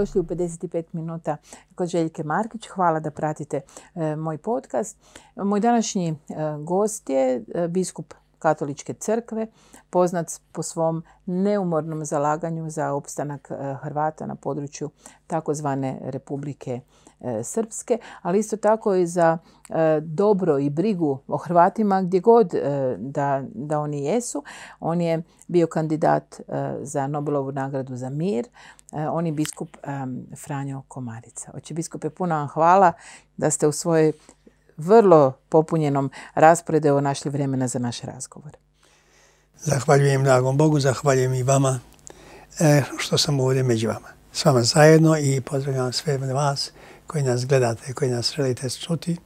Dobrodošli u 55 minuta kod Željke Markić. Hvala da pratite e, moj podcast. Moj današnji e, gost je e, biskup Katoličke crkve, poznat po svom neumornom zalaganju za opstanak Hrvata na području takozvane Republike E, srpske, ali isto tako i za e, dobro i brigu o Hrvatima gdje god e, da, da oni jesu. On je bio kandidat za Nobelovu nagradu za mir. On je biskup Franjo Komarica. Oće biskupe, puno vam hvala da ste u svojoj vrlo popunjenom rasporedu našli vremena za naš razgovor. Zahvaljujem dragom Bogu, zahvaljujem i vama što sam ovdje među vama. S vama zajedno i pozdravljam sve vas koji nas gledate, koji nas želite čuti.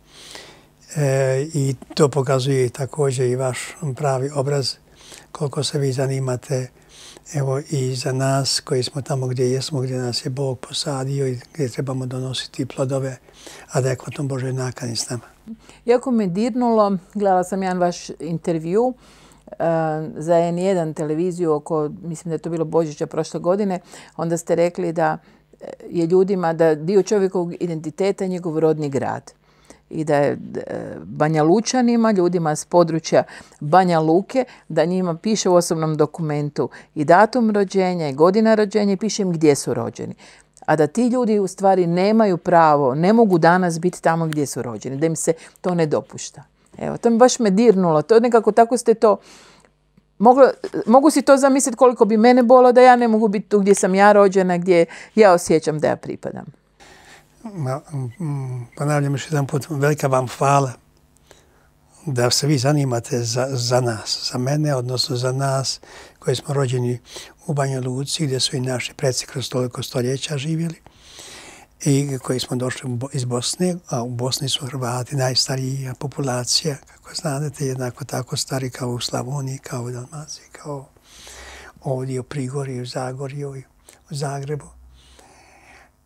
E, I to pokazuje također i vaš pravi obraz, koliko se vi zanimate evo i za nas koji smo tamo gdje jesmo, gdje nas je Bog posadio i gdje trebamo donositi plodove adekvatno Božoj nakani s nama. Jako me dirnulo, gledala sam jedan vaš intervju e, za N1 televiziju oko, mislim da je to bilo Božića prošle godine, onda ste rekli da je ljudima da dio čovjekovog identiteta je njegov rodni grad i da je e, Banja Lučanima, ljudima s područja Banja Luke, da njima piše u osobnom dokumentu i datum rođenja i godina rođenja i piše im gdje su rođeni. A da ti ljudi u stvari nemaju pravo, ne mogu danas biti tamo gdje su rođeni, da im se to ne dopušta. Evo, to mi baš me dirnulo. To nekako tako ste to mogu si to zamisliti koliko bi mene bolo da ja ne mogu biti tu gdje sam ja rođena, gdje ja osjećam da ja pripadam. Ponavljam još jedan put, velika vam hvala da se vi zanimate za, za nas, za mene, odnosno za nas koji smo rođeni u Banja Luci, gdje su i naši preci kroz toliko stoljeća živjeli i koji smo došli iz Bosne, a u Bosni su Hrvati najstarija populacija, kako znate, jednako tako stari kao u Slavoniji, kao u Dalmaciji, kao ovdje u Prigorju, u Zagorju u Zagrebu.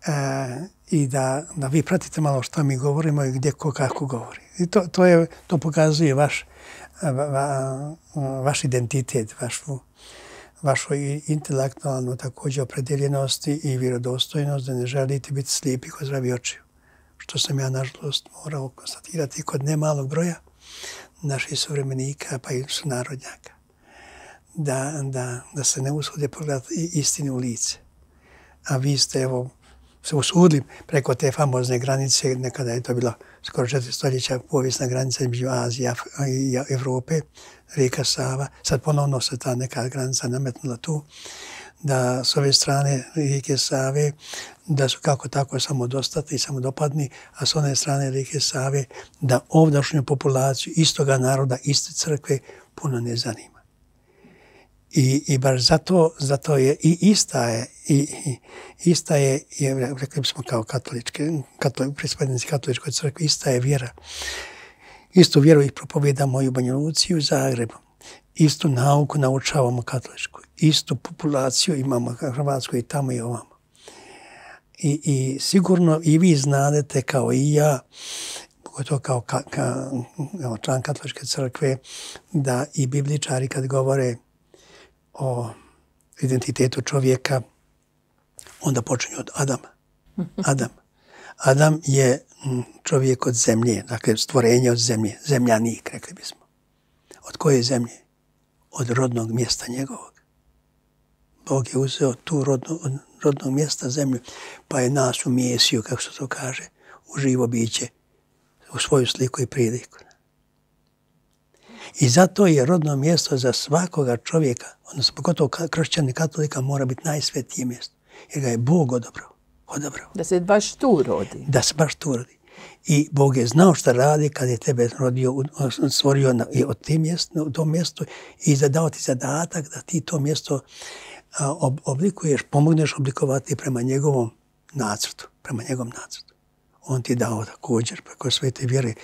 E, I da, da vi pratite malo što mi govorimo i gdje ko kako govori. I to, to, je, to pokazuje vaš, va, vaš identitet, vašu, vašu intelektualnu također opredeljenosti i vjerodostojnost da ne želite biti slijepi kod zdravi očiju. Što sam ja, nažalost, morao konstatirati kod nemalog broja naših suvremenika pa i sunarodnjaka. Da, da, da se ne usude pogledati istinu u lice. A vi ste, evo, se usudili preko te famozne granice, nekada je to bila skoro četiri stoljeća povijesna granica između Azije i Evrope, rijeka Sava. Sad ponovno se ta neka granica nametnula tu, da s ove strane rijeke Save, da su kako tako samodostatni i samodopadni, a s one strane rijeke Save, da ovdašnju populaciju istoga naroda, iste crkve, puno ne zanima. I, i baš zato, zato je i ista je, i, i ista je, je rekli bismo kao katoličke, katoli, pripadnici katoličkoj crkvi, ista je vjera. Istu vjeru ih propovjedamo i u Banja Luci u Zagrebu. Istu nauku naučavamo katoličku. Istu populaciju imamo Hrvatsku i tamo i ovamo. I, I sigurno i vi znadete kao i ja, pogotovo kao ka, ka, evo, član katoličke crkve, da i bibličari kad govore o identitetu čovjeka, onda počinju od Adama. Adam. Adam je čovjek od zemlje, dakle stvorenje od zemlje, zemljanik, rekli bismo. Od koje zemlje? Od rodnog mjesta njegovog. Bog je uzeo tu rodno, od rodnog mjesta zemlju, pa je nas umjesio, kako se to kaže, u živo biće, u svoju sliku i priliku. I zato je rodno mjesto za svakoga čovjeka, odnosno pogotovo kršćani katolika, mora biti najsvetije mjesto. Jer ga je Bog odabrao. odabrao. Da se baš tu rodi. Da se baš tu rodi. I Bog je znao šta radi kad je tebe rodio, stvorio na, i od tim mjestu, u tom mjestu i zadao ti zadatak da ti to mjesto a, ob, oblikuješ, pomogneš oblikovati prema njegovom nacrtu, prema njegovom nacrtu on ti dao također preko svete vjere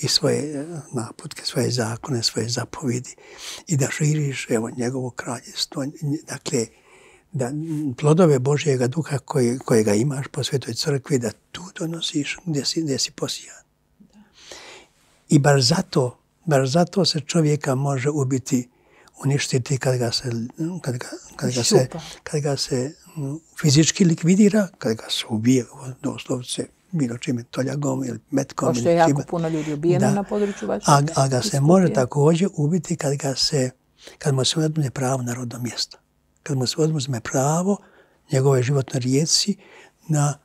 i svoje e, naputke, svoje zakone, svoje zapovjedi i da širiš evo, njegovo kraljestvo. Dakle, da plodove Božjega duha koje, kojega imaš po svetoj crkvi, da tu donosiš gdje si, gdje si posijan. I bar zato, bar zato se čovjeka može ubiti, uništiti kad ga se, kad ga, kad ga se, kad ga se fizički likvidira, kada ga se ubije, doslovce, bilo čime, toljagom ili metkom. Pošto je jako puno ljudi ubijeno na području vaše. A, a ga se može također ubiti kad ga se, kad mu se odmune pravo na rodno mjesto. Kad mu se odmune pravo njegove životne rijeci na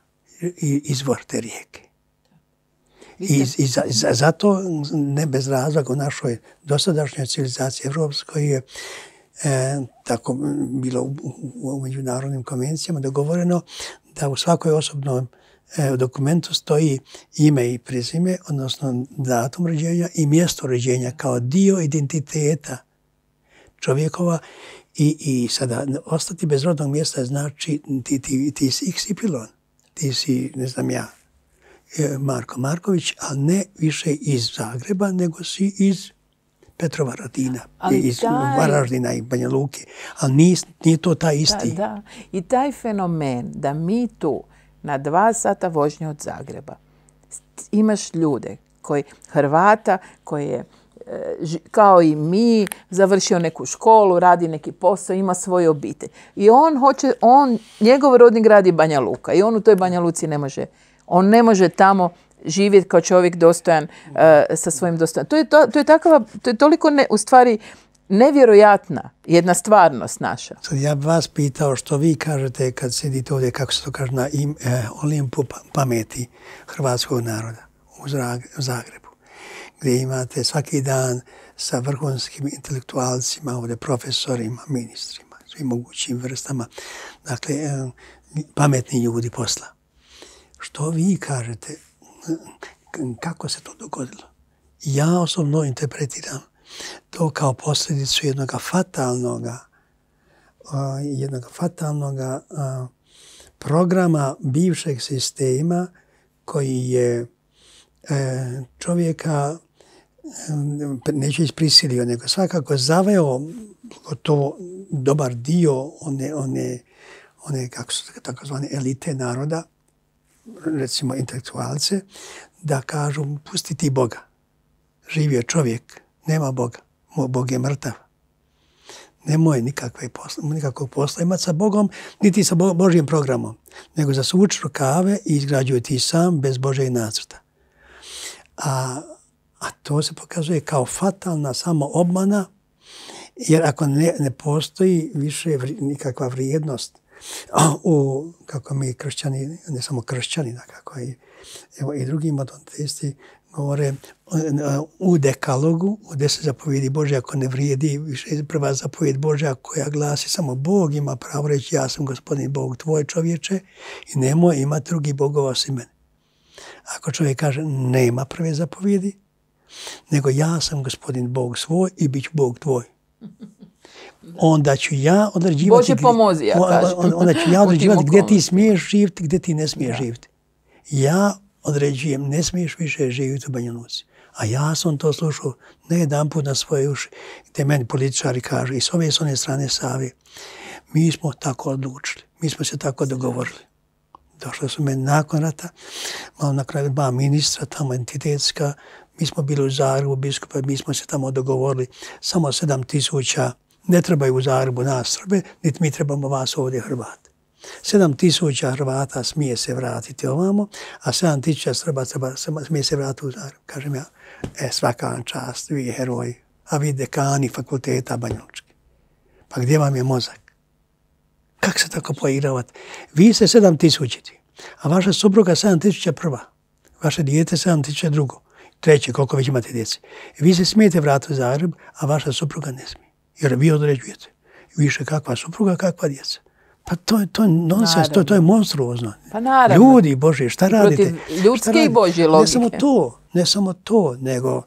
izvor te rijeke. I, i za, za, zato ne bez razloga u našoj dosadašnjoj civilizaciji evropskoj je e, tako bilo u, u, u međunarodnim konvencijama dogovoreno da u svakoj osobnom e, dokumentu stoji ime i prezime, odnosno datum rođenja i mjesto rođenja kao dio identiteta čovjekova i, i sada ostati bez rodnog mjesta znači ti, ti, ti si XY, ti si, ne znam ja, e, Marko Marković, ali ne više iz Zagreba, nego si iz Petrova Radina, ali iz taj, Varaždina i Banja Luke. Ali nije, nije to taj isti. Da, da. I taj fenomen da mi tu na dva sata vožnje od Zagreba imaš ljude koji Hrvata koji je e, kao i mi, završio neku školu, radi neki posao, ima svoju obitelj. I on hoće, on, njegov rodni grad je Banja Luka i on u toj Banja Luci ne može, on ne može tamo živjeti kao čovjek dostojan uh, sa svojim dostojan. To je, to, to je takva, to je toliko ne, u stvari nevjerojatna jedna stvarnost naša. Ja bih vas pitao što vi kažete kad sedite ovdje, kako se to kaže, na eh, Olimpu pa, pameti hrvatskog naroda u Zagrebu, gdje imate svaki dan sa vrhunskim intelektualcima, ovdje profesorima, ministrima, svim mogućim vrstama, dakle, eh, pametni ljudi posla. Što vi kažete, kako se to dogodilo? Ja osobno interpretiram to kao posljedicu jednog fatalnog jednog fatalnog programa bivšeg sistema koji je e, čovjeka neće isprisilio, nego svakako zaveo to dobar dio one, one, one kako su tako zvane elite naroda, recimo intelektualce, da kažu pusti ti Boga. Živio čovjek, nema Boga. Moj Bog je mrtav. Nemoj nikakve posla, nikakvog posla imati sa Bogom, niti sa Božjim programom, nego za suč rukave i izgrađuje ti sam bez Bože i nacrta. A, a to se pokazuje kao fatalna samo obmana, jer ako ne, ne postoji više nikakva vrijednost u, kako mi kršćani, ne samo kršćani, kako i, evo, i drugi modalitesti govore u dekalogu, u deset zapovjedi Bože, ako ne vrijedi, više prva zapovjed Božja koja glasi samo Bog ima pravo reći ja sam gospodin Bog tvoj čovječe i nemoj ima drugi bogova osim mene. Ako čovjek kaže nema prve zapovjedi, nego ja sam gospodin Bog svoj i bit ću Bog tvoj. Onda ću ja određivati... Bože pomozi, ja kažem. Onda ću ja određivati gdje ti smiješ živjeti, gdje ti ne smiješ živjeti. Ja određujem, ne smiješ više živjeti u Banja Luci. A ja sam to slušao ne jedan put na svoje uši, gdje meni političari kažu i s ove i s one strane Savi, mi smo tako odlučili, mi smo se tako dogovorili. Došli su meni nakon rata, malo na kraju dva ministra, tamo entitetska, mi smo bili u Zagrebu, biskupa, mi smo se tamo dogovorili, samo sedam tisuća, ne trebaju u Zagrebu nas Srbe, niti mi trebamo vas ovdje Hrvati. 7000 Hrvata smije se vratiti ovamo, a sedam tisuća Srba, smije se vratiti u Zagreb. Kažem ja, e, svaka vam čast, vi heroji, a vi dekani fakulteta Banjučki. Pa gdje vam je mozak? Kako se tako poigravati? Vi ste 7000 a vaša supruga 7000 prva, vaše dijete 7000 drugo, treće, koliko već imate djece. Vi se smijete vratiti u Zagreb, a vaša supruga ne smije, jer vi određujete. Više kakva supruga, kakva djeca. Pa to je, to je nonsens, to, to je monstruozno. Pa naravno. Ljudi Boži, šta radite? Protiv ljudske šta i Božje logike. Ne samo to, ne samo to, nego...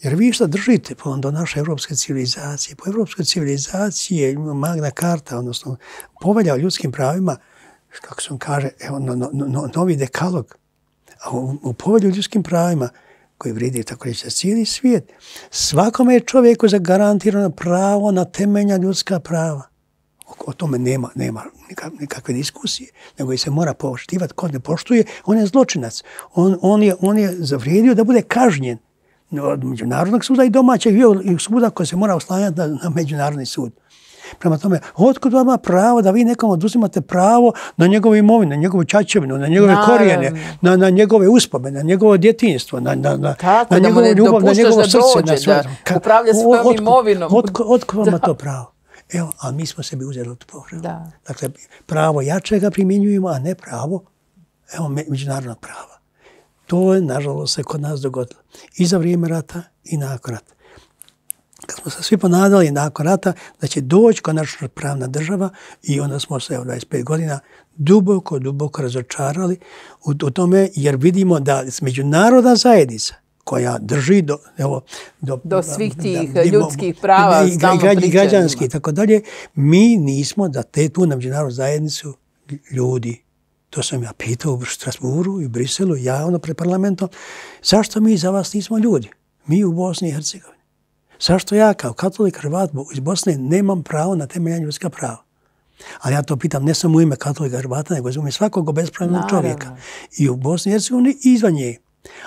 Jer vi što držite po do naše evropske civilizacije, po evropskoj civilizaciji je magna karta, odnosno povelja o ljudskim pravima, kako se on kaže, evo, no, no, no, novi dekalog. A u, u povelju o ljudskim pravima, koji vridi tako reći za cijeli svijet, svakome je čovjeku zagarantirano pravo na temenja ljudska prava o tome nema, nema nikakve diskusije, nego i se mora poštivati. Ko ne poštuje, on je zločinac. On, on, je, on je zavrijedio da bude kažnjen od međunarodnog suda i domaćeg i suda koji se mora oslanjati na, na međunarodni sud. Prema tome, otkud vama pravo da vi nekom oduzimate pravo na njegove imovine, na njegovu čačevinu, na njegove Naravno. korijene, na, na njegove uspomene, na njegovo djetinjstvo, na, na, na, Tako, na da njegovu ljubav, na njegovo da srce, dođe, na sve. da upravlja svojom otkud- imovinom. Otkud, otkud vama to pravo? Evo, a mi smo sebi uzeli pravo. Da. Dakle, pravo jačega primjenjujemo, a ne pravo, evo, me- međunarodnog prava. To je, nažalost, se kod nas dogodilo. I za vrijeme rata i nakon rata. Kad smo se svi ponadali nakon rata da će doći konačno pravna država i onda smo se evo 25 godina duboko, duboko razočarali u, u tome jer vidimo da međunarodna zajednica koja drži do, evo, do, Do svih tih da- ljudskih prava, i, i i pričaju o građanski njima. i tako dalje, mi nismo da te tu na međunarodnu zajednicu ljudi to sam ja pitao u Strasburu i u Briselu, javno pred parlamentom, zašto mi za vas nismo ljudi? Mi u Bosni i Hercegovini. Zašto ja kao katolik Hrvat iz Bosne nemam pravo na temeljanje ljudska prava? Ali ja to pitam ne samo u ime katolika Hrvata, nego u ime svakog obespravnog Naravno. čovjeka. I u Bosni i Hercegovini i izvan nje.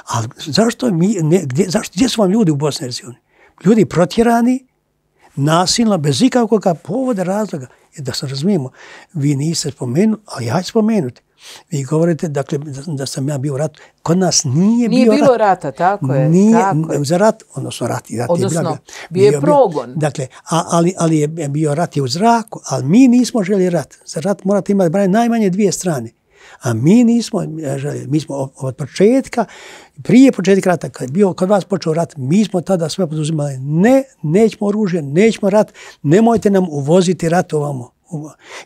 Ali zašto, mi, ne, gdje, zašto, gdje su vam ljudi u Bosni i Hercegovini? Ljudi protjerani, nasilno, bez ikakvog povoda, razloga. I da se razumijemo, vi niste spomenuli, ali ja ću spomenuti. Vi govorite, dakle, da, da sam ja bio u ratu. Kod nas nije, Nije bio bilo rat. rata, tako je. Nije, tako je. za rat, odnosno rat rat Odnosno, je bila, bio je progon. dakle, a, ali, ali je bio rat je u zraku, ali mi nismo želi rat. Za rat morate imati najmanje dvije strane. A mi nismo mi smo od početka, prije početka rata, kad je bio kod vas počeo rat, mi smo tada sve poduzimali. Ne, nećemo oružje, nećemo rat, nemojte nam uvoziti rat ovamo.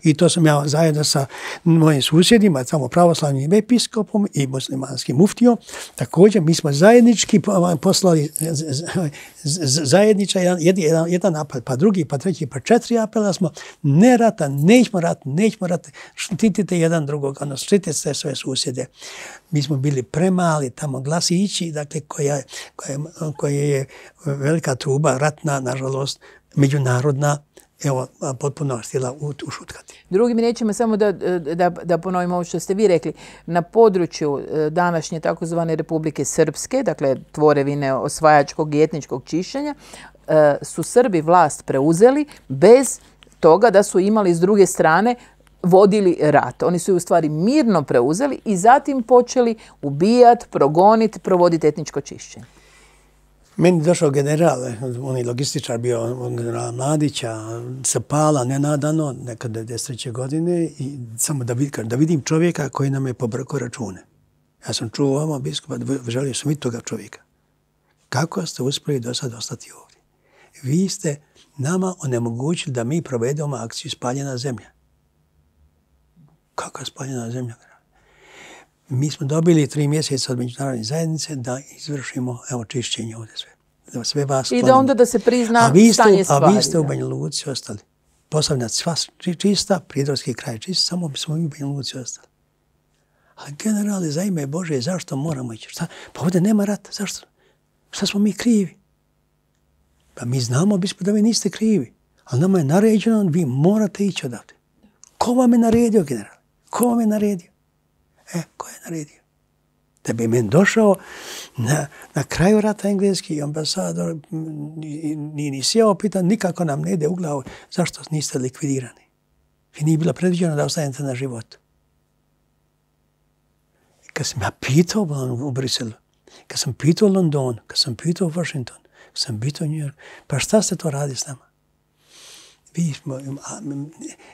I to sam ja zajedno sa mojim susjedima, samo pravoslavnim episkopom i muslimanskim muftijom, također mi smo zajednički po- poslali z- z- z- zajedničan jedan, jedan, apel, pa drugi, pa treći, pa četiri apela smo, ne rata, nećemo rat, nećemo rat, štitite jedan drugog, ono, štitite sve susjede. Mi smo bili premali tamo glasići, dakle, koja je velika truba, ratna, nažalost, međunarodna, evo, potpuno htjela ut- ušutkati. Drugim riječima, samo da, da, da ponovimo ovo što ste vi rekli, na području e, današnje takozvane Republike Srpske, dakle tvorevine osvajačkog i etničkog čišćenja, e, su Srbi vlast preuzeli bez toga da su imali s druge strane vodili rat. Oni su ju u stvari mirno preuzeli i zatim počeli ubijati, progoniti, provoditi etničko čišćenje. Meni je došao general, on je logističar bio on generala Mladića, sa Pala, nenadano, nekad 93. godine, i samo da, vid, da vidim čovjeka koji nam je pobrkao račune. Ja sam čuo vama, biskupa, želio sam vidjeti toga čovjeka. Kako ste uspjeli do sad ostati ovdje? Vi ste nama onemogućili da mi provedemo akciju spaljena zemlja. Kakva spaljena zemlja? Mi smo dobili tri mjeseca od međunarodne zajednice da izvršimo evo, čišćenje ovdje sve. Da sve vas I da onda da se prizna a vi ste, stanje A stvari. vi ste u. Banja Luci ostali. Posavljac sva či- čista, pridorski kraj čist, samo bismo mi u Banja Luci ostali. A generale, za ime Bože, zašto moramo ići? Šta? Pa ovdje nema rata, zašto? Šta smo mi krivi? Pa mi znamo, bismo da vi niste krivi. Ali nama je naređeno, vi morate ići odavde. Ko vam je naredio, general? Ko vam je naredio? E, ko je naredio? Da bi men došao na, na kraju rata engleski ambasador m, ni, ni, sjeo pita, nikako nam ne ide u glavu, zašto niste likvidirani? I nije bilo predviđeno da ostanete na životu. Kad sam ja pitao u Briselu, kad sam pitao London, kad sam pitao Washington, kad sam pitao New York, pa šta ste to radili s nama? Vi, smo,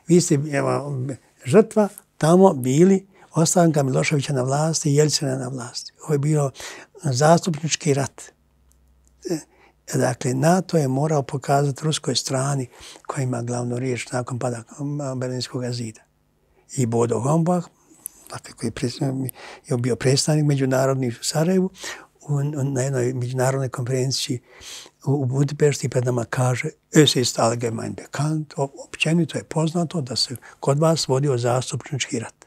vi ste evo, žrtva tamo bili ostanka Miloševića na vlasti i na vlasti. Ovo je bio zastupnički rat. E, Dakle, NATO je morao pokazati ruskoj strani koja ima glavnu riječ nakon pada Berlinskog zida. I Bodo Hombach, dakle, koji je, bio predstavnik međunarodni u Sarajevu, u, na jednoj međunarodnoj konferenciji u, u Budimpešti pred nama kaže es ist allgemein bekannt, općenito je poznato da se kod vas vodio zastupnički rat.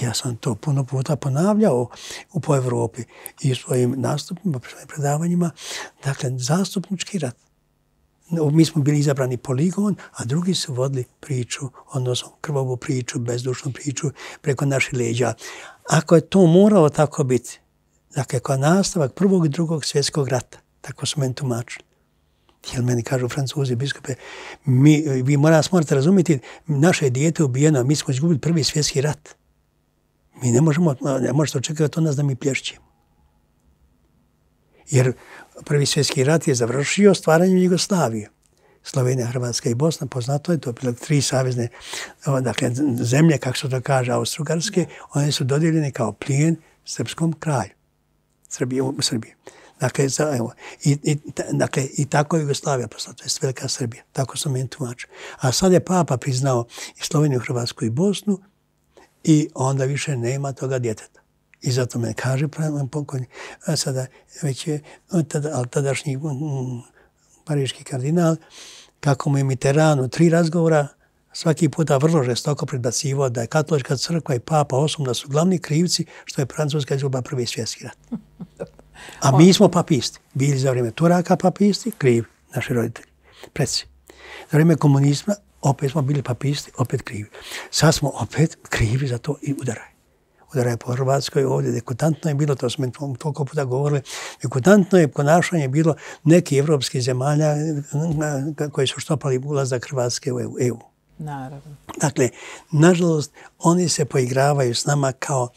Ja sam to puno puta ponavljao u po Evropi i svojim nastupima, svojim predavanjima. Dakle, zastupnički rat. Mi smo bili izabrani poligon, a drugi su vodili priču, odnosno krvavu priču, bezdušnu priču preko naših leđa. Ako je to moralo tako biti, dakle, kao nastavak prvog i drugog svjetskog rata, tako su meni tumačili. Jer meni kažu francuzi biskupe, mi, vi morate razumjeti, naše dijete ubijeno, mi smo izgubili prvi svjetski rat. Mi ne možemo, ne možete očekivati od nas da mi plješćemo. Jer prvi svjetski rat je završio stvaranjem Jugoslavije. Slovenija, Hrvatska i Bosna, poznato je, to je bilo tri savezne dakle, zemlje, kako se to kaže, Austro-Ugarske, one su dodijeljene kao plijen srpskom kralju. Srbije, u Srbiji. Dakle, za, evo, i, i, dakle, i tako je Jugoslavija postala, to je Velika Srbija. Tako su meni tumačili. A sad je Papa priznao i Sloveniju, Hrvatsku i Bosnu i onda više nema toga djeteta. I zato me kaže pravilan pokojni. A sada već je, tada, tadašnji um, pariški kardinal, kako mu je Mitterrandu tri razgovora, svaki puta vrlo žestoko predbacivo da je katolička crkva i papa osobno su glavni krivci što je Francuska izgubila prvi svjetski rat. A mi smo papisti. Bili za vrijeme Turaka papisti, krivi, naši roditelji, preci. Za vrijeme komunizma opet smo bili papisti, opet krivi. Sad smo opet krivi za to i udaraj. Udaraj po Hrvatskoj ovdje. Dekutantno je bilo, to smo toliko puta govorili, dekutantno je ponašanje bilo neki evropskih zemalja koji su štopali ulazak Hrvatske u EU. Naravno. Dakle, nažalost, oni se poigravaju s nama kao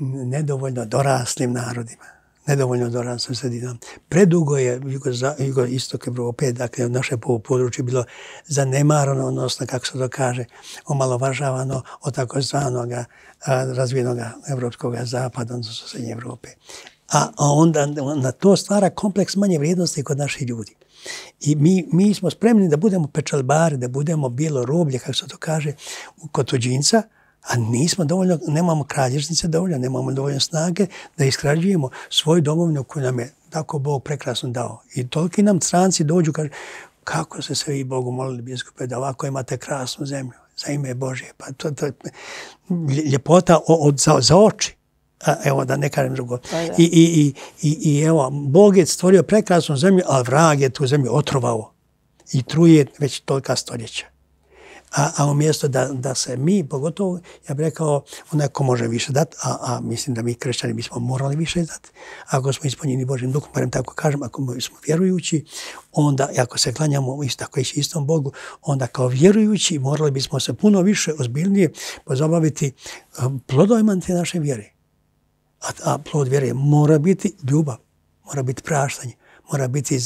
nedovoljno doraslim narodima nedovoljno doraslim sredinama. Predugo je jugo, jugo istok Evrope, dakle naše područje bilo zanemarano, odnosno kako se to kaže, omalovažavano od takozvanog razvijenog evropskog zapada, odnosno srednje Evrope. A onda na to stvara kompleks manje vrijednosti kod naših ljudi. I mi, mi smo spremni da budemo pečalbari, da budemo bilo roblje, kako se to kaže, kod tuđinca, a nismo dovoljno, nemamo kralježnice dovoljno, nemamo dovoljno snage da iskrađujemo svoju domovinu koju nam je tako Bog prekrasno dao. I toliki nam stranci dođu, kaže, kako se sve vi Bogu molili biskupe da ovako imate krasnu zemlju za ime Božje. Pa to, to ljepota od, za, za oči. A, evo da ne kažem drugo. Pa I, i, i, I evo, Bog je stvorio prekrasnu zemlju, ali vrag je tu zemlju otrovao i truje već tolika stoljeća. A, a umjesto da, da se mi, pogotovo, ja bih rekao, onaj ko može više dati, a, a mislim da mi kršćani bismo morali više dati, ako smo ispunjeni Božim duhom, barem tako kažem, ako smo vjerujući, onda, ako se klanjamo isto, tako ići istom Bogu, onda kao vjerujući morali bismo se puno više ozbiljnije pozabaviti um, plodovima te naše vjere. A, a plod vjere mora biti ljubav, mora biti praštanje, mora biti uh,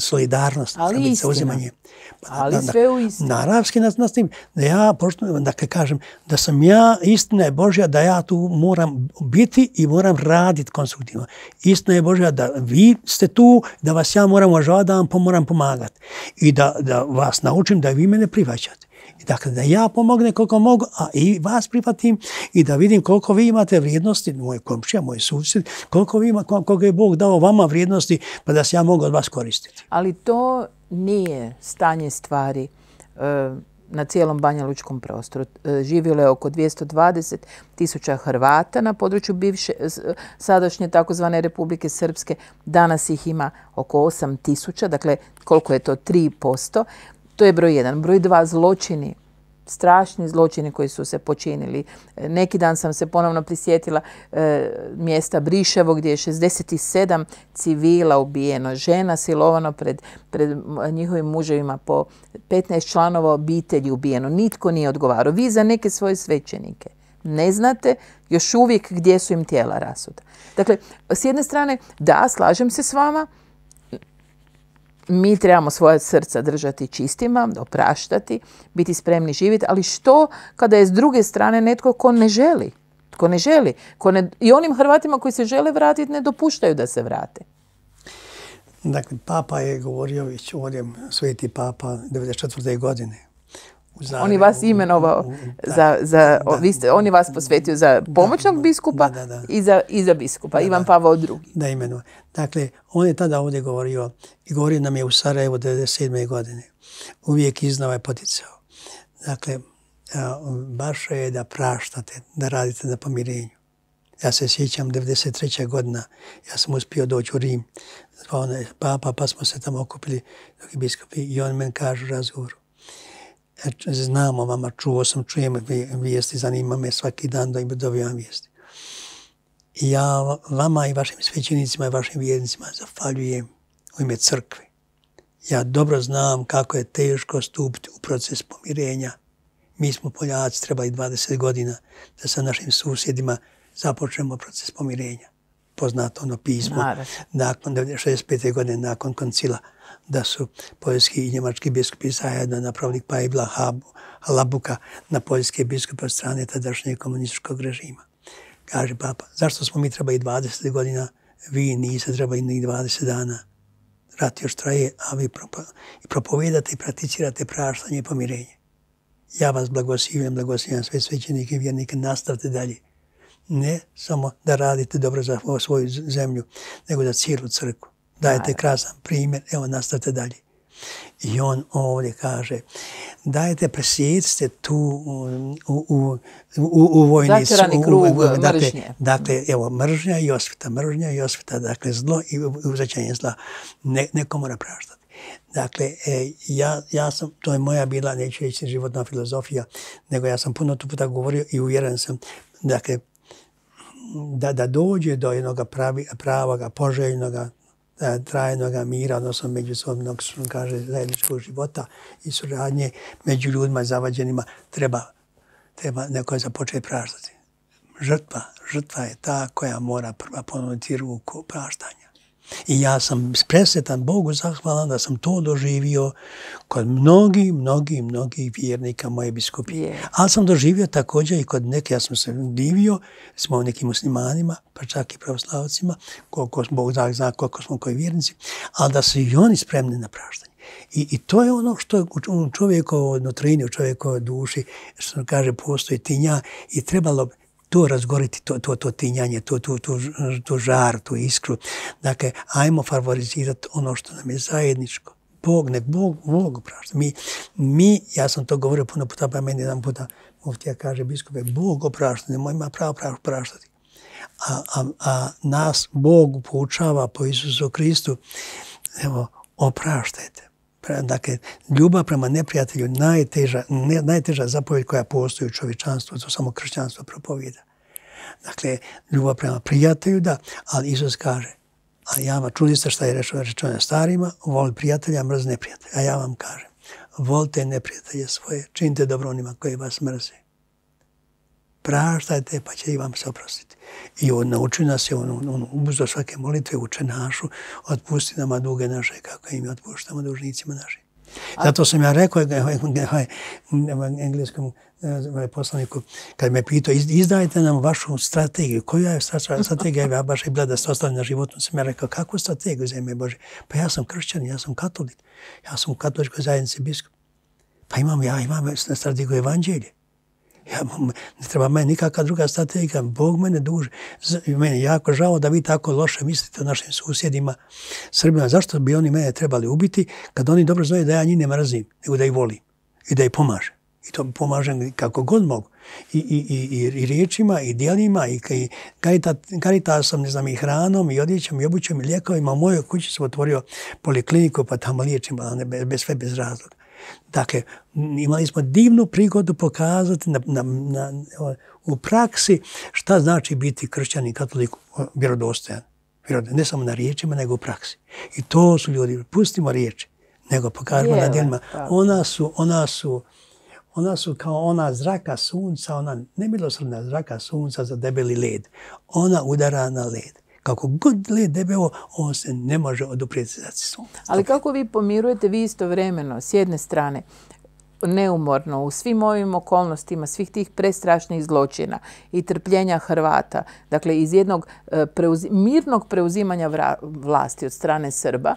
solidarnost, Ali mora biti zauzimanje. Pa, Ali sve u istinu. Naravski nas, nas tim, da ja, pošto, dakle kažem, da sam ja, istina je Božja, da ja tu moram biti i moram raditi konstruktivno. Istina je Božja da vi ste tu, da vas ja moram uvažavati, da vam moram pomagati. I da, da vas naučim da vi mene prihvaćate. Dakle, da ja pomognem koliko mogu, a i vas prihvatim i da vidim koliko vi imate vrijednosti, moj komšija, moj susjed, koliko, vi ima, koliko je Bog dao vama vrijednosti, pa da se ja mogu od vas koristiti. Ali to nije stanje stvari e, na cijelom Banja Lučkom prostoru. E, živjelo je oko 220 tisuća Hrvata na području bivše, sadašnje takozvane Republike Srpske. Danas ih ima oko 8 tisuća, dakle koliko je to 3%. To je broj jedan. Broj dva, zločini. Strašni zločini koji su se počinili. Neki dan sam se ponovno prisjetila e, mjesta Briševo gdje je 67 civila ubijeno, žena silovano pred, pred njihovim muževima po 15 članova obitelji ubijeno. Nitko nije odgovarao. Vi za neke svoje svećenike ne znate još uvijek gdje su im tijela rasuta. Dakle, s jedne strane, da, slažem se s vama, mi trebamo svoje srca držati čistima, opraštati, biti spremni živjeti, ali što kada je s druge strane netko ko ne želi? Tko ne želi? Ko ne, I onim Hrvatima koji se žele vratiti ne dopuštaju da se vrate. Dakle, papa je govorio već ovdje, sveti papa, 94. godine. Zagrebu, on je vas imenovao u, u, za, za da, vi ste, on je vas posvetio za pomoćnog biskupa da, i, za, i za biskupa, Ivan Pavao II. Da, imenuje. Dakle, on je tada ovdje govorio i govorio nam je u Sarajevu 97. godine. Uvijek iznova je poticao. Dakle, baš je da praštate, da radite na pomirenju. Ja se sjećam 93. godina, ja sam uspio doći u Rim, zvao papa, pa smo se tamo okupili drugi biskupi i on men kaže u razgovoru, znam o vama, čuo sam, čujem vijesti, zanima me svaki dan da im dobivam vijesti. I ja vama i vašim svećenicima i vašim vjernicima zafaljujem u ime crkve Ja dobro znam kako je teško stupiti u proces pomirenja. Mi smo Poljaci trebali 20 godina da sa našim susjedima započnemo proces pomirenja. Poznato ono pismo. Naravno. Nakon 65. godine, nakon koncila, da su poljski i njemački biskupi zajedno napravili pa je bila halabuka na poljske biskupe od strane tadašnjeg komunističkog režima. Kaže papa, zašto smo mi trebali 20 godina, vi niste trebali ni 20 dana. Rat još traje, a vi propovedate i prakticirate praštanje i pomirenje. Ja vas blagosivujem, blagosivujem sve svećenike i vjernike, nastavite dalje. Ne samo da radite dobro za svoju zemlju, nego za cijelu crku. Dajte krasan primjer, evo nastavite dalje. I on ovdje kaže, dajte presjecite tu u, u, u, u vojni Začarani krug dakle, mržnje. Dakle, evo, mržnja i osveta, mržnja i osveta, dakle, zlo i uzrećenje zla. Ne, neko mora praštati. Dakle, e, ja, ja sam, to je moja bila, neću reći životna filozofija, nego ja sam puno tu puta govorio i uvjeren sam, dakle, da, da dođe do jednog pravi, pravoga, poželjnoga, trajnog mira, odnosno međusobnog, što kaže, zajedničkog života i suradnje među ljudima zavađenima, treba, treba neko započeti praštati. Žrtva, žrtva je ta koja mora prva ponuditi ruku praštanja. I ja sam presretan Bogu zahvalan da sam to doživio kod mnogi, mnogi, mnogi vjernika moje biskupi. Je. Ali sam doživio također i kod neke, ja sam se divio, smo nekim muslimanima, pa čak i pravoslavcima, koliko Bog zna, koliko smo koji vjernici, ali da su i oni spremni na praštanje. I, I to je ono što u čovjekovoj nutrini, u čovjekovoj duši, što kaže, postoji tinja i trebalo bi to razgoriti, to, to, to tinjanje, to, to, to, to žar, tu iskru. Dakle, ajmo favorizirati ono što nam je zajedničko. Bog, nek Bog, Bog prašta. Mi, mi, ja sam to govorio puno puta, pa meni jedan puta muftija kaže, biskupe, Bog oprašta, nemoj ima pravo praštati. A, a, a nas Bog poučava po Isusu Kristu, evo, opraštajte. Dakle, ljubav prema neprijatelju najteža, ne, najteža zapovjed koja postoji u čovječanstvu, to samo kršćanstvo propovjeda. Dakle, ljubav prema prijatelju, da, ali Isus kaže, a ja vam, čuli ste šta je rečeno, rečeno starima, voli prijatelja, mrz neprijatelja. A ja vam kažem, volite neprijatelje svoje, činite dobro onima koji vas mrze praštajte pa će i vam se oprostiti. I on nauči nas je, on, on, ubuzo svake molitve uče našu, otpusti nama duge naše kako im otpuštamo dužnicima našim. Zato sam ja rekao engleskom poslaniku, kad me pitao, izdajte nam vašu strategiju. Koja je strategija? Ja baš je bila da ste ostali na životu. Sam ja rekao, kakvu strategiju za ime Bože? Pa ja sam kršćan, ja sam katolik. Ja sam u katoličkoj zajednici biskup. Pa imam, ja imam strategiju evanđelje. Ja, ne treba meni nikakva druga strategija. Bog mene duže. Meni je jako žao da vi tako loše mislite o našim susjedima Srbima. Zašto bi oni mene trebali ubiti kad oni dobro znaju da ja njih ne mrzim, nego da ih volim i da ih pomažem. I to pomažem kako god mogu. I, i, i, i riječima, i dijelima, i, i karitasom, ne znam, i hranom, i odjećom, i obućom, i lijekovima. U mojoj kući sam otvorio polikliniku, pa tamo liječim, bez sve bez razloga. Dakle, imali smo divnu prigodu pokazati na, na, na, u praksi šta znači biti kršćan i katolik vjerodostojan. Ne samo na riječima, nego u praksi. I to su ljudi, pustimo riječi, nego pokažemo na djelima. Ona su, ona su, ona su kao ona zraka sunca, ona nemilosrdna zraka sunca za debeli led. Ona udara na led kako god led debeo, on se ne može oduprijeti za Ali kako vi pomirujete vi istovremeno, s jedne strane, neumorno u svim ovim okolnostima, svih tih prestrašnih zločina i trpljenja Hrvata, dakle iz jednog e, mirnog preuzimanja vlasti od strane Srba,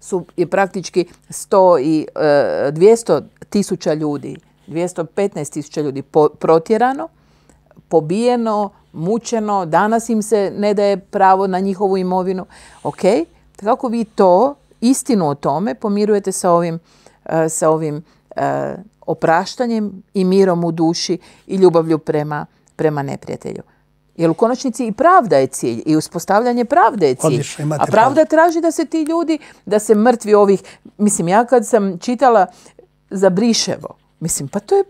su je praktički 100 i 200 e, tisuća ljudi, 215 tisuća ljudi protjerano, pobijeno, mučeno, danas im se ne daje pravo na njihovu imovinu. Ok, kako vi to, istinu o tome, pomirujete sa ovim, e, sa ovim e, opraštanjem i mirom u duši i ljubavlju prema, prema neprijatelju? Jer u konačnici i pravda je cilj i uspostavljanje pravde je cilj. A pravda traži da se ti ljudi, da se mrtvi ovih... Mislim, ja kad sam čitala za Briševo, mislim, pa to je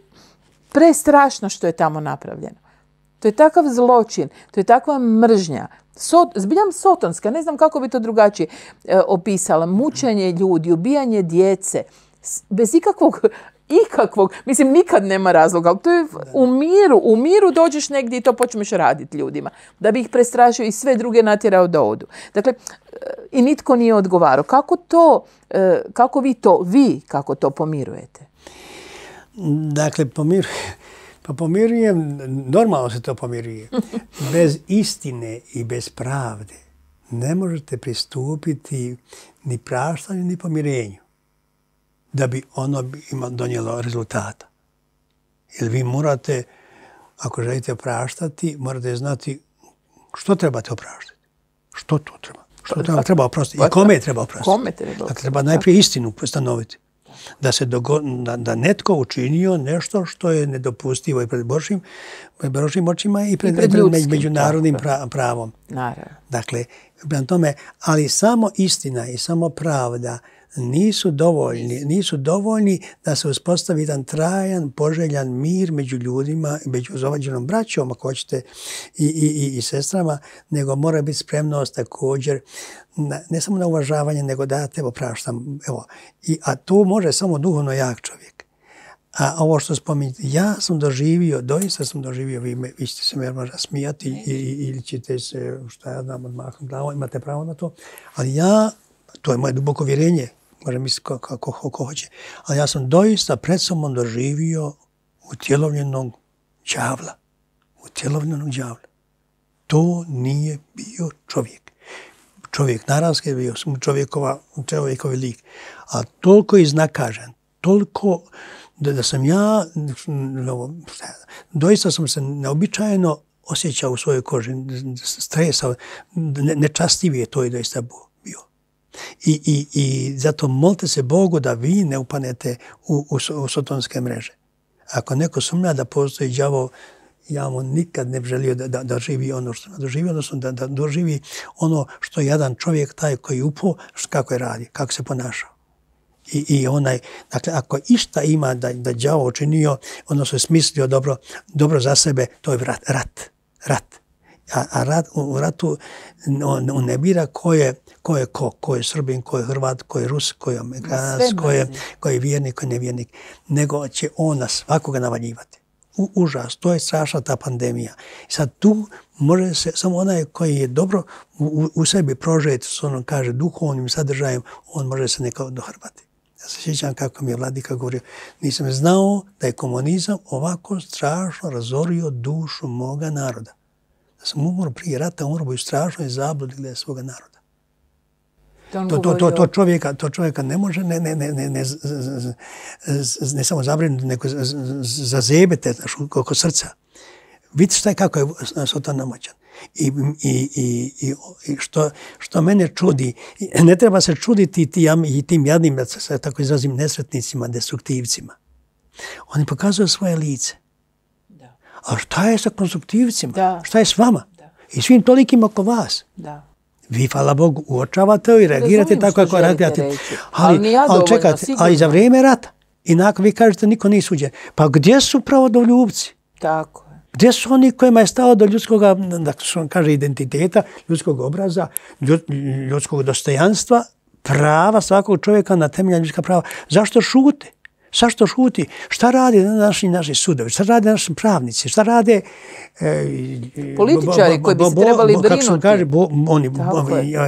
prestrašno što je tamo napravljeno. To je takav zločin, to je takva mržnja, zbiljam sotonska, ne znam kako bi to drugačije e, opisala. Mučenje ljudi, ubijanje djece, bez ikakvog ikakvog, mislim nikad nema razloga, ali to je u miru, u miru dođeš negdje i to počneš raditi ljudima, da bi ih prestrašio i sve druge natjerao da odu. Dakle, i nitko nije odgovarao. Kako to, e, kako vi to, vi kako to pomirujete? Dakle, pomir, pa pomirujem, normalno se to pomiruje. Bez istine i bez pravde ne možete pristupiti ni praštanju, ni pomirenju da bi ono ima donijelo rezultata. Jer vi morate, ako želite opraštati, morate znati što trebate opraštati. Što to treba? Što treba, treba oprostiti? I kome treba oprostiti? Kome treba Dakle, treba najprije istinu ustanoviti. Da se dogo, da, da netko učinio nešto što je nedopustivo i pred Božim, pred Božim očima i pred, I pred ljudskim, međunarodnim pra, pravom. Naravno. Dakle, prema tome, ali samo istina i samo pravda nisu dovoljni, nisu dovoljni da se uspostavi jedan trajan, poželjan mir među ljudima, među zovađenom braćom, ako hoćete, i, i, i, sestrama, nego mora biti spremnost također, na, ne samo na uvažavanje, nego da te opraštam. Evo, i, a to može samo duhovno jak čovjek. A ovo što spominjete, ja sam doživio, doista sam doživio, vi, me, vi ćete se me možda smijati ili ćete se, šta ja znam, odmahom glavo, imate pravo na to, ali ja, to je moje duboko vjerenje, može misliti kako, kako hoće. Ali ja sam doista pred sobom doživio utjelovljenog džavla. Utjelovljenog džavla. To nije bio čovjek. Čovjek naravski je bio čovjekova, čovjekovi lik. A toliko iznakažen, toliko da, da sam ja, doista sam se neobičajeno osjećao u svojoj koži, stresao, nečastivije ne to je doista bio. I, i, I zato molite se Bogu da vi ne upanete u, u, u sotonske mreže. Ako neko sumnja da postoji đavo, ja mu nikad ne želio da, da, da živi ono što ne doživi, odnosno da, da doživi ono što jedan čovjek taj koji upo, kako je radi, kako se ponašao. I, i onaj, dakle, ako išta ima da, da đavo učinio, odnosno je smislio dobro, dobro za sebe, to je rat. rat. rat. A, a rat, u ratu on, on ne bira ko je, ko je ko, ko je Srbin, ko je Hrvat, ko je Rus, ko je Amerikanac, ko je, ko je vjernik, ko je nevjernik, nego će on nas svakoga navaljivati. U, užas, to je strašna ta pandemija. Sad tu može se, samo onaj koji je dobro u, u sebi prožet, što on kaže, duhovnim sadržajem, on može se nekako dohrbati. Ja se sjećam kako mi je vladika govorio, nisam znao da je komunizam ovako strašno razorio dušu moga naroda. Da sam umro prije rata, umro bi strašno i zabludi glede svoga naroda. To, to, to, to, čovjeka, to čovjeka ne može ne, ne, ne, ne, ne, ne samo zabrinuti, nego zazebete oko srca. Vidite šta je kako je Sotan namoćan. I, i, i, i što, što mene čudi, ne treba se čuditi ti, i tim jadnim, da se tako izrazim, nesretnicima, destruktivcima. Oni pokazuju svoje lice. Da. A šta je sa konstruktivcima? Da. Šta je s vama? Da. I svim tolikim oko vas. Da vi, hvala Bogu, uočavate i reagirate Razumijem tako kako reagirate. Ali, ali, ja ali čekajte, ali za vrijeme rata. I nakon vi kažete niko nije suđen. Pa gdje su pravodoljubci? Tako je. Gdje su oni kojima je stao do ljudskog, da on kaže, identiteta, ljudskog obraza, ljudskog dostojanstva, prava svakog čovjeka na temelja ljudska prava? Zašto šute? Zašto šuti? Šta radi naši, naši sudovi? Šta rade naši pravnici? Šta rade e, političari koji bi se trebali brinuti? Kako kaže, bo, oni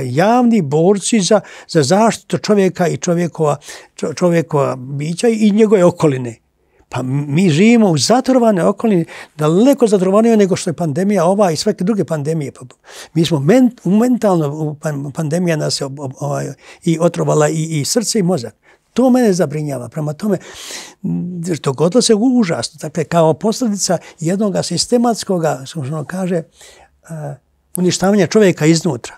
javni borci za, za zaštitu čovjeka i čovjekova, čovjekova bića i njegove okoline. Pa mi živimo u zatrovane okoline, daleko zatrovanije nego što je pandemija ova i sve druge pandemije. Pa mi smo ment, mentalno, pandemija nas je ovaj, i otrovala i, i srce i mozak. To mene zabrinjava. Prema tome, dogodilo se užasno. Dakle, kao posljedica jednog sistematskog, što kaže, uh, uništavanja čovjeka iznutra.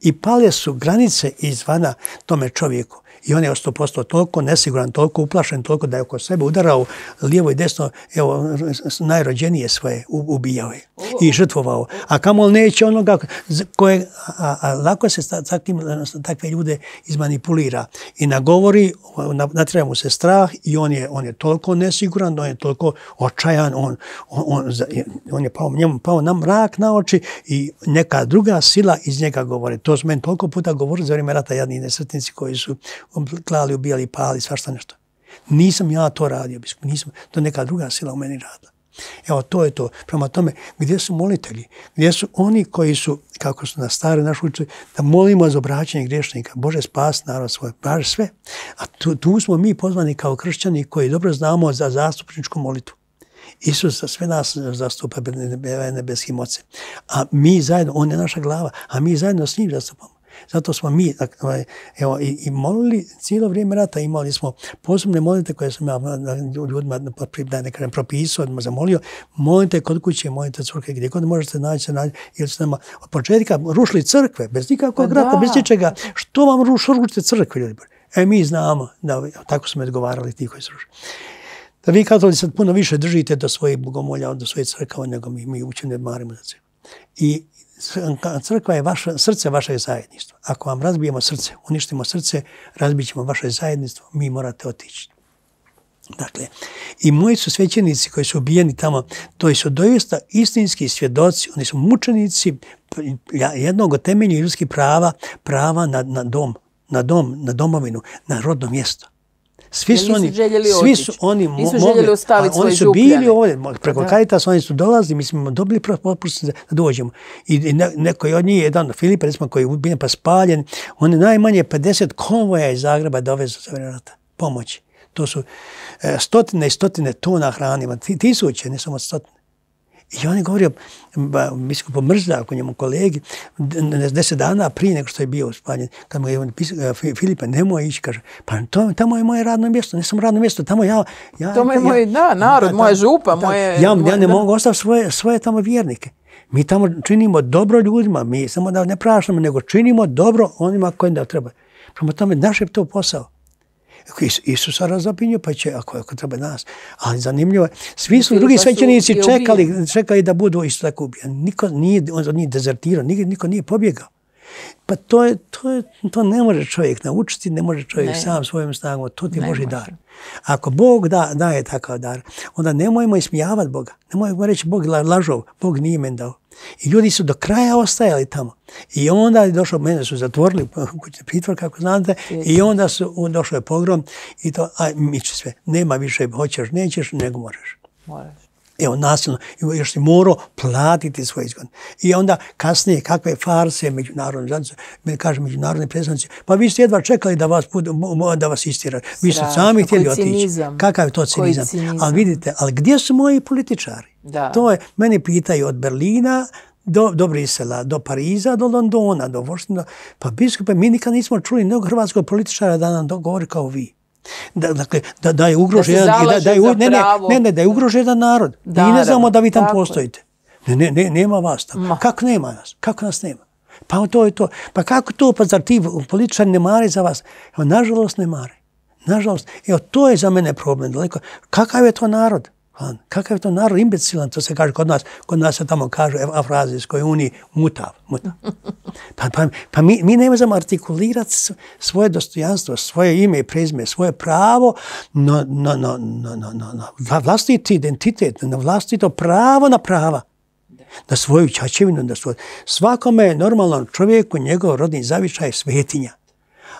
I pale su granice izvana tome čovjeku. I on je ostao postao toliko nesiguran, toliko uplašen, toliko da je oko sebe udarao lijevo i desno, evo, najrođenije svoje ubijao je i žrtvovao. A kamo li neće onoga koje, a, a lako se takim, takve ljude izmanipulira i nagovori, natreba mu se strah i on je, on je toliko nesiguran, on je toliko očajan, on, on, on, on je pao, njemu pao nam mrak na oči i neka druga sila iz njega govori. To su meni toliko puta govorili za vrijeme rata jadni nesretnici koji su klali, ubijali, pali, svašta nešto. Nisam ja to radio, biskup, nisam, to neka druga sila u meni radila. Evo, to je to. Prema tome, gdje su molitelji? Gdje su oni koji su, kako su na stare naš učili, da molimo za obraćanje griješnika. Bože, spas narod svoj, baš sve. A tu, tu smo mi pozvani kao kršćani koji dobro znamo za zastupničku molitu. Isus za sve nas zastupa nebeskim ocem. A mi zajedno, on je naša glava, a mi zajedno s njim zastupamo. Zato smo mi ovaj, evo, i, i molili cijelo vrijeme rata, imali smo posebne molite koje sam ja ljudima da ne kažem propisao, da zamolio, molite kod kuće, molite crkve, gdje god možete naći se naći, jer ste nama od početka rušili crkve, bez nikakvog pa rata, bez ničega. Što vam ruš, rušite crkve, ljudi? E, mi znamo, da, tako smo odgovarali ti koji su rušili. Da vi katolici sad puno više držite do svojih bogomolja, do svojih crkava, nego mi, mi uopće ne marimo za. I crkva je vaše, srce vašeg zajedništva. Ako vam razbijemo srce, uništimo srce, razbićemo vaše zajedništvo, mi morate otići. Dakle, i moji su svećenici koji su ubijeni tamo, to su doista istinski svjedoci, oni su mučenici jednog od temeljnih ljudskih prava, prava na, na dom, na dom, na domovinu, na rodno mjesto. Svi su oni, svi su oni nisu ostaviti Oni su bili ovdje, preko Karitas, oni su dolazili, mi smo dobili propust da dođemo. I neko je od njih, jedan Filip, recimo, koji je ubijen pa spaljen, on je najmanje 50 konvoja iz Zagreba dovezu za vrata pomoći. To su e, stotine i stotine tona hranima, tisuće, ne samo stotine. I on je govorio, biskup Mrzda, ako njemu kolegi, deset dana prije nego što je bio spaljen, kad mu je on pisao, e, Filipa, nemoj ići, kaže, pa to, tamo je moje radno mjesto, ne samo radno mjesto, tamo ja... ja to je moj, da, narod, moja župa, da, moje... Ja, ja ne mogu ostaviti svoje, svoje tamo vjernike. Mi tamo činimo dobro ljudima, mi samo da ne prašamo, nego činimo dobro onima kojim da treba. Prema tome, naš je to posao. Isusa razapinju, pa će, ako, ako treba nas. Ali zanimljivo je, svi su drugi svećenici čekali, čekali da budu isto tako ubijeni. Niko nije, on nije dezertirao, niko, nije pobjegao. Pa to, je, to, je, to ne može čovjek naučiti, ne može čovjek ne. sam svojim snagom, to ti ne može dar. Ako Bog da, daje takav dar, onda nemojmo ismijavati Boga. Nemojmo reći Bog lažov, Bog nije men dao. I ljudi su do kraja ostajali tamo. I onda je došao, mene su zatvorili kućni pritvor, kako znate, i onda su, došao je pogrom i to, aj, miče sve. Nema više, hoćeš, nećeš, nego moraš. Moraš. Evo, nasilno, još si morao platiti svoj izgon. I onda kasnije, kakve farse međunarodne zajednice, me kaže međunarodni predstavnici, pa vi ste jedva čekali da vas, da vas istiraju. Vi ste sami htjeli otići. Kakav je to cinizam? Ali vidite, ali gdje su moji političari? Da. To je, meni pitaju od Berlina, do, do Brisela, do Pariza, do Londona, do Washingtona. Pa biskupe, mi nikad nismo čuli nekog hrvatskog političara da nam govori kao vi. Da, dakle, da, da je ugrožen jedan, da, da je, ne, ne, ne, ne, da je ugrožen jedan narod. Da, mi ne znamo da vi tam postojite. Ne, ne, ne, nema vas tamo. Kako nema nas? Kako nas nema? Pa to je to. Pa kako to? Pa zar ti političari ne mare za vas? Evo, nažalost ne mare. Nažalost. Evo, to je za mene problem. Daleko. Kakav je to narod? Kakav je to narod imbecilan, to se kaže kod nas, kod nas se tamo kaže u Afrazijskoj uniji mutav. mutav. Pa, pa, pa mi, mi ne možemo artikulirati svoje dostojanstvo, svoje ime i prezime, svoje pravo na, na, na, na vlastiti identitet, na vlastito pravo na prava na svoju čačevinu, na svoj... Svakome normalnom čovjeku njegov rodni zavičaj svetinja.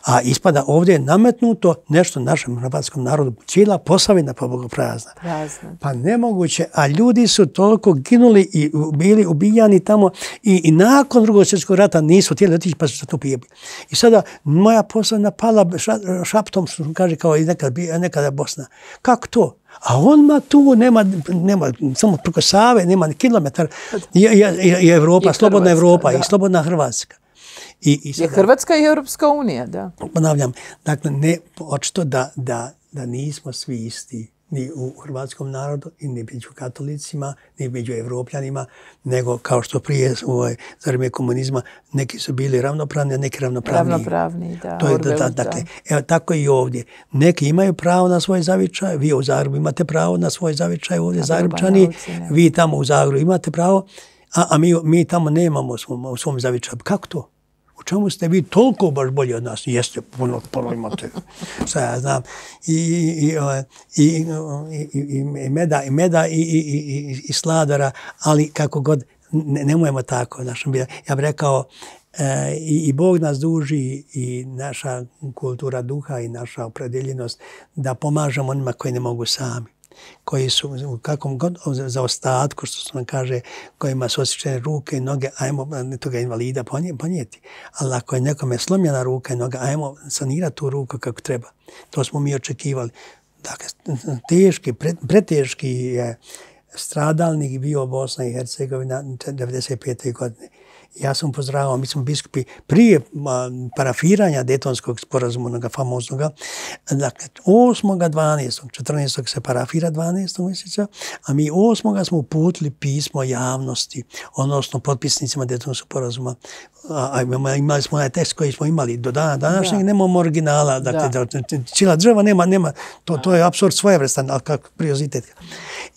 A ispada ovdje je nametnuto nešto našem hrvatskom narodu. Cijela posavina pa bogoprazna. Prazna. Pa nemoguće. A ljudi su toliko ginuli i bili ubijani tamo i, i nakon drugog svjetskog rata nisu htjeli otići pa su se to pijeli. I sada moja posavina pala šaptom, što kaže kao i nekada, nekada Bosna. Kako to? A on ma tu nema, nema samo preko Save, nema ni kilometar. I Evropa, slobodna Evropa da. i slobodna Hrvatska. I, i sada, je Hrvatska i Europska unija, da. Ponavljam, dakle, ne, očito da, da, da nismo svi isti ni u hrvatskom narodu, ni među katolicima, ni među evropljanima, nego kao što prije ovaj, za vrijeme komunizma neki su bili ravnopravni, a neki ravnopravni. Ravnopravni, da. To je, da, da, dakle, evo, tako i ovdje. Neki imaju pravo na svoj zavičaj, vi u Zagrebu imate pravo na svoj zavičaj, ovdje Zagrebčani, vi tamo u Zagrebu imate pravo, a, a mi, mi tamo nemamo u svom, u svom zavičaju. Kako to? U čemu ste vi toliko baš bolji od nas? Jeste, puno, puno imate. Sve ja znam. I, i, i, i, i, meda, i, meda i, sladara, ali kako god, ne, nemojmo tako. Znaš, ja bih rekao, e, i Bog nas duži i naša kultura duha i naša opredeljenost da pomažemo onima koji ne mogu sami koji su u kakvom god zaostatku, što se nam kaže, kojima su osjećene ruke i noge, ajmo toga invalida ponijeti. Ali ako je nekome slomljena ruka i noga, ajmo sanirati tu ruku kako treba. To smo mi očekivali. Dakle, teški, preteški je stradalnik bio Bosna i Hercegovina 95. godine ja sam upozoravao, mi smo biskupi prije parafiranja Detonskog sporazuma, famoznog, dakle, 8.12. 14. se parafira 12. mjeseca, a mi 8. smo uputili pismo javnosti, odnosno potpisnicima Detonskog sporazuma. A, imali smo onaj tekst koji smo imali do dana današnjeg, nemamo originala, dakle, da. čila država nema, nema, to, to je apsurd svojevrstan, ali kako prioritet.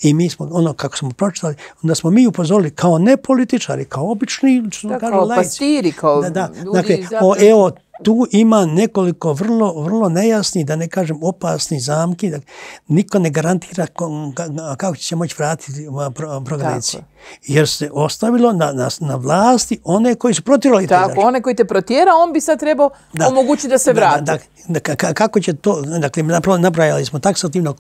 I mi smo, ono kako smo pročitali, onda smo mi upozorili kao ne političari, kao obični, što da, kao lajci. pastiri, kao da, da. ljudi. Dakle, o, evo, tu ima nekoliko vrlo, vrlo nejasni, da ne kažem opasni zamki, da niko ne garantira kako će se moći vratiti prognanici. Jer se ostavilo na, na, na vlasti one koji su protirali Tako, one koji te protjera, on bi sad trebao da. omogućiti da se vrati. Da, da, da, kako će to, dakle, napravili smo taksativno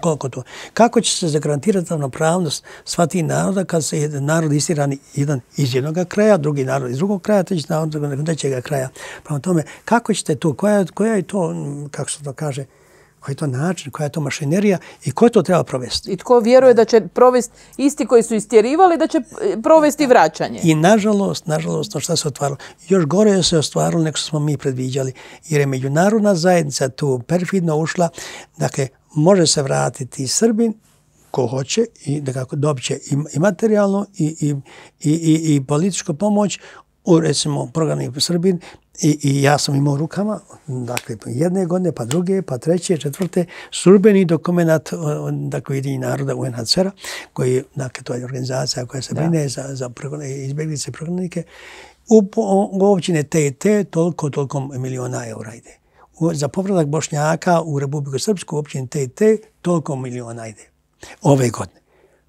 koliko to. Kako će se zagarantirati ravnopravnost sva ti naroda kad se jedan narod istirani jedan iz jednog kraja, drugi narod iz drugog kraja, treći narod iz trećeg kraja. Prema tome, kako ćete to, koja, koja je to, kako se to kaže, koji je to način, koja je to mašinerija i ko to treba provesti. I tko vjeruje da će provesti isti koji su istjerivali, da će provesti vraćanje. I nažalost, nažalost, to što se otvarilo, još gore je se ostvarilo nego što smo mi predviđali, jer je međunarodna zajednica tu perfidno ušla, dakle, može se vratiti Srbin, ko hoće i da kako dobit će i, materijalno i, i, i, i, i političku pomoć u recimo programu Srbin I, I ja sam imao rukama, dakle, jedne godine, pa druge, pa treće, četvrte, službeni dokument dakle, Jedinji naroda UNHCR-a, koji, dakle, to je organizacija koja se brine za, za izbjeglice i prognanike, u, u općine te i te, toliko, toliko miliona eura ide. U, za povratak Bošnjaka u Republiku Srpsku, u općini te i te, toliko miliona ide. Ove godine.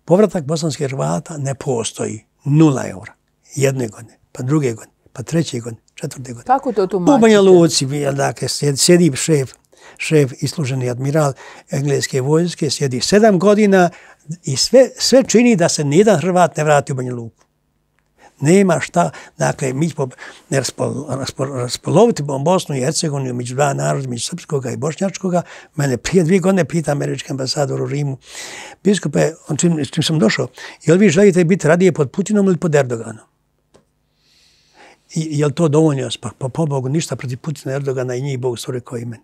Povratak bosanskih Hrvata ne postoji. Nula eura. Jedne godine, pa druge godine, pa treće godine četvrte godine. Kako to tumačite? U Banja Luci, dakle, sjedi šef, šef isluženi admiral engleske vojske, sjedi sedam godina i sve, sve čini da se nijedan Hrvat ne vrati u Banja Luku. Nema šta, dakle, mi ćemo raspol, raspol, raspoloviti Bosnu i Hercegovinu među dva naroda, među srpskog i bošnjačkog. Mene prije dvije godine pita američki ambasador u Rimu, biskupe, on čim, čim sam došao, je li vi želite biti radije pod Putinom ili pod Erdoganom? I je li to dovoljno? Pa, pa Bogu, ništa protiv Putina Erdogana i njih Bog stvore koji mene.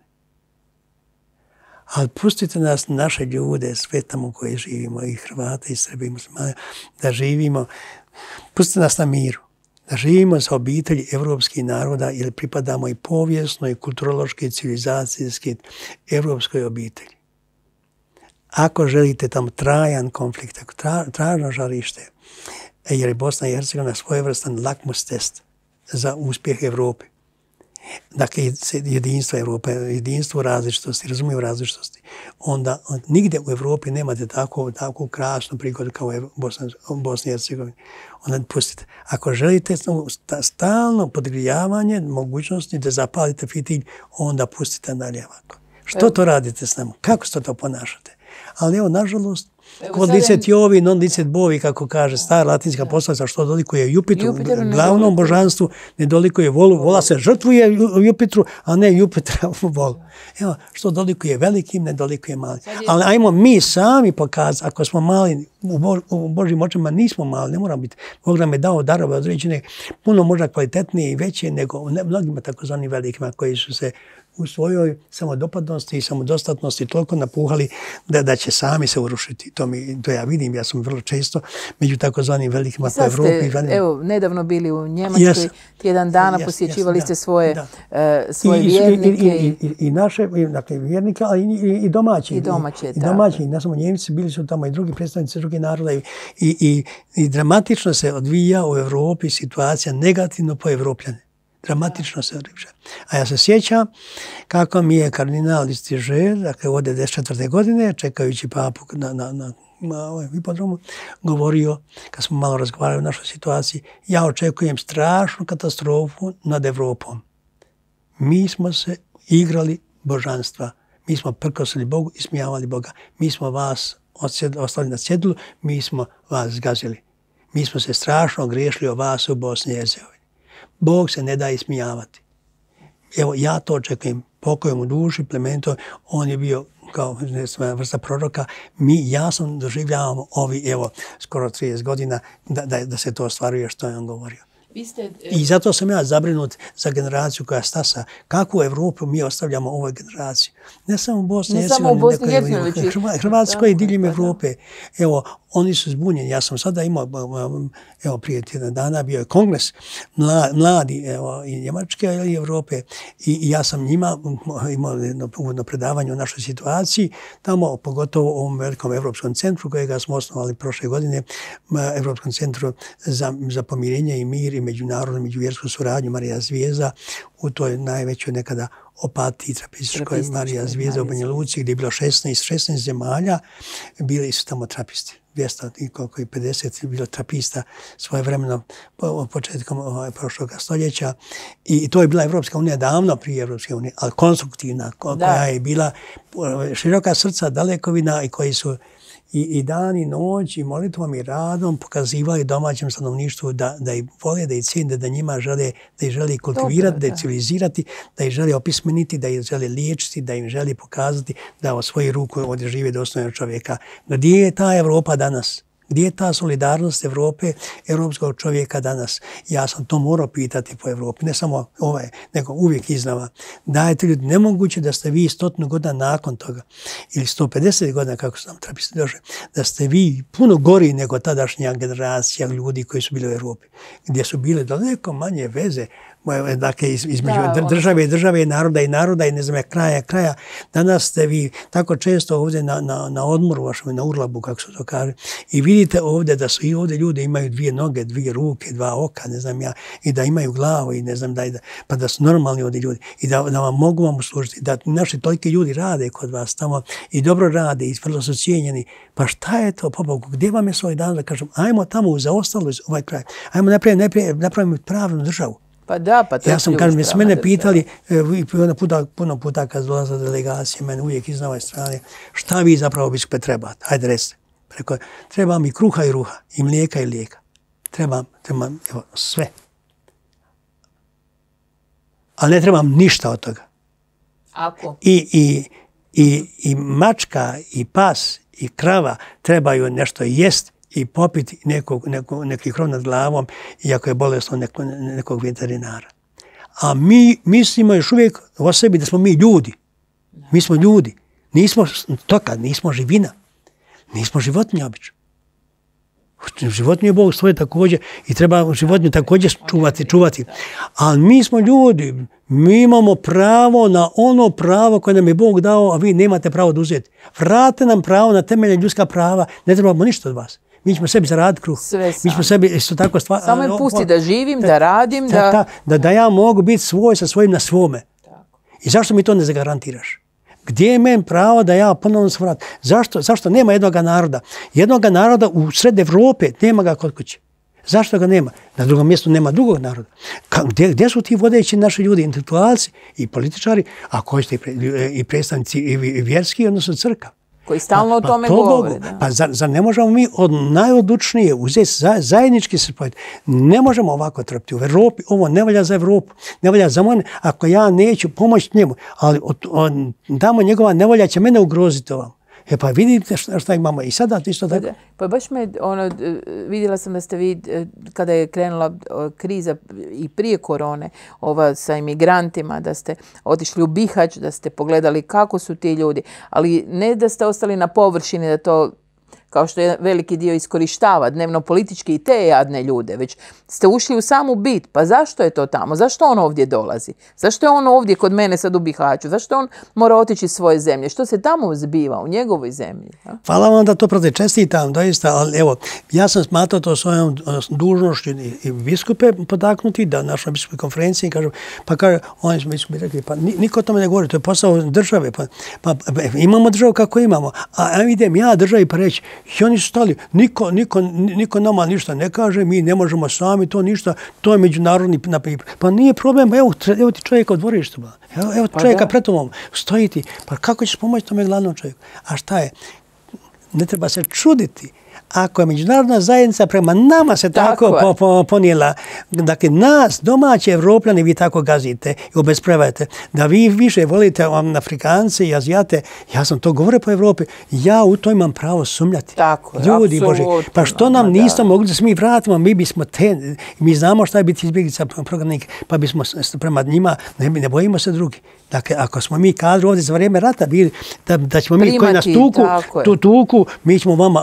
Ali pustite nas, naše ljude, sve tamo koje živimo, i Hrvate, i Srbi, i da živimo, pustite nas na miru. Da živimo sa obitelji evropskih naroda ili pripadamo i povijesnoj, i kulturološki, civilizacijski evropskoj obitelji. Ako želite tamo trajan konflikt, tra, tražno žarište, jer je Bosna i Hercegovina svojevrstan lakmus test, za uspjeh Evrope. Dakle, jedinstvo Evrope, jedinstvo različitosti, razumiju različitosti. Onda nigde u Evropi nemate tako, tako krasnu prigodu kao u Bosni i Hercegovini. Onda pustite. Ako želite stalno podgrijavanje mogućnosti da zapalite fitilj, onda pustite dalje ovako. Što to radite s nama? Kako ste to ponašate? Ali evo, nažalost, Kod licet jovi, non licet bovi, kako kaže stara latinska poslovica, što dolikuje Jupitru, Jupiteru glavnom božanstvu, ne dolikuje volu. Vola se žrtvuje Jupitru, a ne Jupitra u volu. Evo, što dolikuje velikim, ne dolikuje malim. Ali ajmo mi sami pokazati, ako smo mali, u, Bo, u Božim očima nismo mali, ne moramo biti. Bog nam je dao darove određene, puno možda kvalitetnije i veće nego ne, mnogima takozvanim velikima koji su se u svojoj samodopadnosti i samodostatnosti toliko napuhali da, da će sami se urušiti. To, mi, to ja vidim, ja sam vrlo često među takozvanim velikima po Evropi. Ste, evo, nedavno bili u Njemačkoj, yes, tjedan dana yes, posjećivali yes, ste svoje, da. uh, svoje I, vjernike. I, i, i, i naše, dakle, vjernike, ali i, i, i domaći. I domaće, I, i domaći, ne samo Njemci, bili su tamo i drugi predstavnici drugih naroda i, i, i dramatično se odvija u Evropi situacija negativno po Evropljane dramatično se odriče. A ja se sjećam kako mi je kardinal istiže, dakle od 94. godine, čekajući papu na, na, na, na ovaj hipodromu, govorio, kad smo malo razgovarali o našoj situaciji, ja očekujem strašnu katastrofu nad Evropom. Mi smo se igrali božanstva. Mi smo prkosili Bogu i smijavali Boga. Mi smo vas ostali na cjedilu, mi smo vas zgazili. Mi smo se strašno griješili o vas u Bosni i Hercegovini. Bog se ne da ismijavati. Evo, ja to očekujem. Pokojom u duši, plemento, on je bio kao vrsta proroka. Mi, ja sam doživljavam ovi, evo, skoro 30 godina da, da, da se to ostvaruje što je on govorio. Ste, e... I zato sam ja zabrinut za generaciju koja stasa. Kakvu Evropu mi ostavljamo ovoj generaciji? Ne samo u Bosni, Bosni, Hrvatskoj i diljem pa Evrope. Evo, oni su zbunjeni. Ja sam sada imao, evo prije tjedan dana bio je kongres mladi evo, i Njemačke i Evrope i, i ja sam njima imao jedno uvodno predavanje o našoj situaciji, tamo pogotovo u ovom velikom Evropskom centru kojega smo osnovali prošle godine, Evropskom centru za, za pomirenje i mir i međunarodnu međuvjersku suradnju Marija Zvijeza u toj najvećoj nekada opatiji trapističkoj Marija Zvijeza u Banja Luci gdje je bilo 16, 16 zemalja, bili su tamo trapisti. 200 i koliko je 50 bilo trapista svoje vremeno po, početkom ovaj, prošlog stoljeća. I to je bila Evropska unija davno prije Evropske unije, ali konstruktivna, koja je bila široka srca, dalekovina i koji su i, i dan i noć i molitvom i radom pokazivali domaćem stanovništvu da, da ih vole, da ih cijene, da njima žele, da ih želi kultivirati, da ih civilizirati, da ih želi opismeniti, da ih želi liječiti, da im želi pokazati da od svoje ruku ovdje žive dostojno čovjeka. Gdje je ta Evropa danas? Gdje je ta solidarnost Evrope, evropskog čovjeka danas? Ja sam to morao pitati po Evropi, ne samo ovaj, nego uvijek iznava. Dajte ljudi, nemoguće da ste vi stotnu godina nakon toga, ili 150 godina kako su nam trapisti došli, da ste vi puno gori nego tadašnja generacija ljudi koji su bili u Evropi, gdje su bile daleko manje veze dakle, između da, države i države, naroda i naroda i ne znam, kraja kraja. Danas ste vi tako često ovdje na, na, na odmoru vašom, na urlabu, kako se to kaže, i vidite ovdje da su i ovdje ljudi imaju dvije noge, dvije ruke, dva oka, ne znam ja, i da imaju glavu i ne znam da, da pa da su normalni ovdje ljudi i da, da vam mogu vam uslužiti, da naši toliki ljudi rade kod vas tamo i dobro rade i vrlo su cijenjeni. Pa šta je to, po Bogu, gdje vam je svoj dan da kažem, ajmo tamo u zaostalu ovaj kraj, ajmo napraviti, napraviti pravnu državu. Pa da, pa to Ja sam, kažem, jesu mene pitali, i puno puta, puno puta kad dolaze delegacije, mene uvijek iz nove strane, šta vi zapravo biskupe trebate? Hajde, recite. Preko, treba mi kruha i ruha, i mlijeka i lijeka. Trebam, trebam, evo, sve. Ali ne trebam ništa od toga. Ako? I, i, i, i mačka, i pas, i krava trebaju nešto jest i popiti nekog, nekog, neki krov nad glavom, iako je bolesno neko, nekog veterinara. A mi mislimo još uvijek o sebi da smo mi ljudi. Mi smo ljudi. Nismo toka, nismo živina. Nismo životinje obično. Životinje je Bog svoje također i treba životinje također čuvati, čuvati. Ali mi smo ljudi, mi imamo pravo na ono pravo koje nam je Bog dao, a vi nemate pravo uzeti. Vrate nam pravo na temelje ljudska prava, ne trebamo ništa od vas. Mi ćemo sebi zaraditi kruh. Sve Mi ćemo sebi isto tako stvar... Samo im pusti da živim, da radim, da... Da, da, da ja mogu biti svoj sa svojim na svome. Tako. I zašto mi to ne zagarantiraš? Gdje je men pravo da ja ponovno se vratim? Zašto, zašto nema jednog naroda? Jednog naroda u sred Evrope nema ga kod kuće. Zašto ga nema? Na drugom mjestu nema drugog naroda. Ka, gdje, gdje su ti vodeći naši ljudi, intelektualci i političari, a koji ste i, pre, i predstavnici i vjerski, odnosno crkav? Koji stalno pa, o tome pa to govore. Da. Pa zar, zar ne možemo mi od najodlučnije uzeti zajednički se pojeti? Ne možemo ovako trpiti u Evropi. Ovo ne valja za Evropu. Ne valja za mene. Ako ja neću pomoći njemu, ali od, od, tamo njegova nevolja će mene ugroziti ovam. E pa vidite šta, šta imamo i sada isto tako. Pa baš me, ono, vidjela sam da ste vi, kada je krenula kriza i prije korone, ova sa imigrantima, da ste otišli u Bihać, da ste pogledali kako su ti ljudi, ali ne da ste ostali na površini, da to kao što je veliki dio iskorištava dnevno politički i te jadne ljude, već ste ušli u samu bit. Pa zašto je to tamo? Zašto on ovdje dolazi? Zašto je on ovdje kod mene sad u Bihaću? Zašto on mora otići svoje zemlje? Što se tamo zbiva u njegovoj zemlji? Hvala vam da to protiv čestitam, doista, ali evo, ja sam smatrao to svojom dužnošću i biskupe potaknuti da našoj biskupoj konferenciji kažu, pa kaže, oni su biskupi rekli, pa niko o tome ne govori, to je posao države, pa, pa imamo državu kako imamo, a, a idem ja državi pa reći, I oni su stali, niko, niko, niko nama ništa ne kaže, mi ne možemo sami to ništa, to je međunarodni naprijed. Pa nije problem, evo, evo ti čovjeka u dvorištu, evo, evo pa čovjeka pred tobom, stoji ti, pa kako ćeš pomoći tome glavnom čovjeku? A šta je? Ne treba se čuditi ako je međunarodna zajednica prema nama se tako, tako po, po, ponijela, dakle nas, domaće evropljani, vi tako gazite i obesprevajate, da vi više volite um, Afrikance i Azijate, ja sam to govorio po Evropi, ja u to imam pravo sumljati. Tako, Ljudi Boži, pa što nam nismo mogli da se mi vratimo, mi bismo te, mi znamo šta je biti izbjeglica programnik, pa bismo prema njima, ne, ne bojimo se drugi. Dakle, ako smo mi kadru ovdje za vrijeme rata bili, da, da ćemo mi koji nas tuku, tu tuku, mi ćemo vama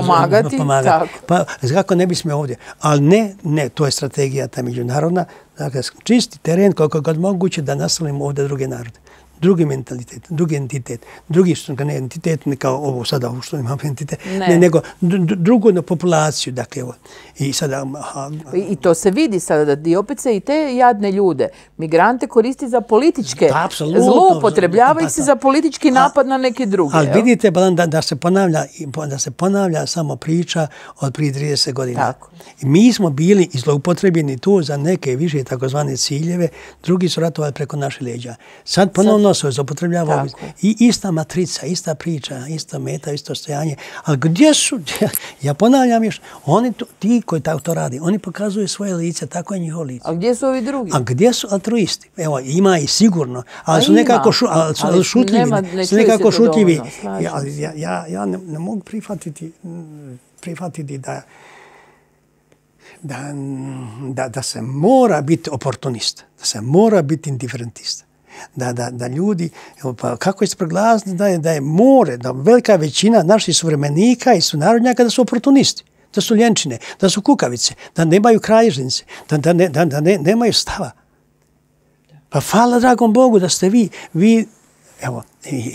pomagati. pomagati. Pa kako ne bismo ovdje? Ali ne, ne, to je strategija ta međunarodna. Dakle, čisti teren koliko god moguće da nastavimo ovdje druge narode drugi mentalitet, drugi entitet, drugi što ne entitet, ne kao ovo sada što imamo entitet, ne, ne nego drugu na populaciju, dakle ovo. I sada... Aha, I to se vidi sada da di opet se i te jadne ljude, migrante koristi za političke, da, zloupotrebljava ih se za politički napad na neke druge. Ali vidite, da, da, se ponavlja, da se ponavlja samo priča od prije 30 godina. Tako. I mi smo bili zloupotrebljeni tu za neke više takozvane ciljeve, drugi su ratovali preko naše leđa. Sad ponovno se zapotrebljava i ista matrica, ista priča, ista meta, isto stojanje. Ali gdje su, ja ponavljam još, oni to, ti koji tako to radi, oni pokazuju svoje lice, tako je njihovo lice. A gdje su ovi drugi? A gdje su altruisti? Evo, ima i sigurno, ali su nekako šu, ali su ali šutljivi. Nema, ne su nekako šutljivi. ja, ali ja, ja, ja ne, ne mogu prihvatiti, prihvatiti da, da, da, da se mora biti oportunista, da se mora biti indiferentista da, da, da ljudi, pa kako je proglasno da je, da je more, da velika većina naših suvremenika i sunarodnjaka da su oportunisti, da su ljenčine, da su kukavice, da nemaju kraježnice, da, da, ne, da, da ne, nemaju stava. Pa hvala dragom Bogu da ste vi, vi evo,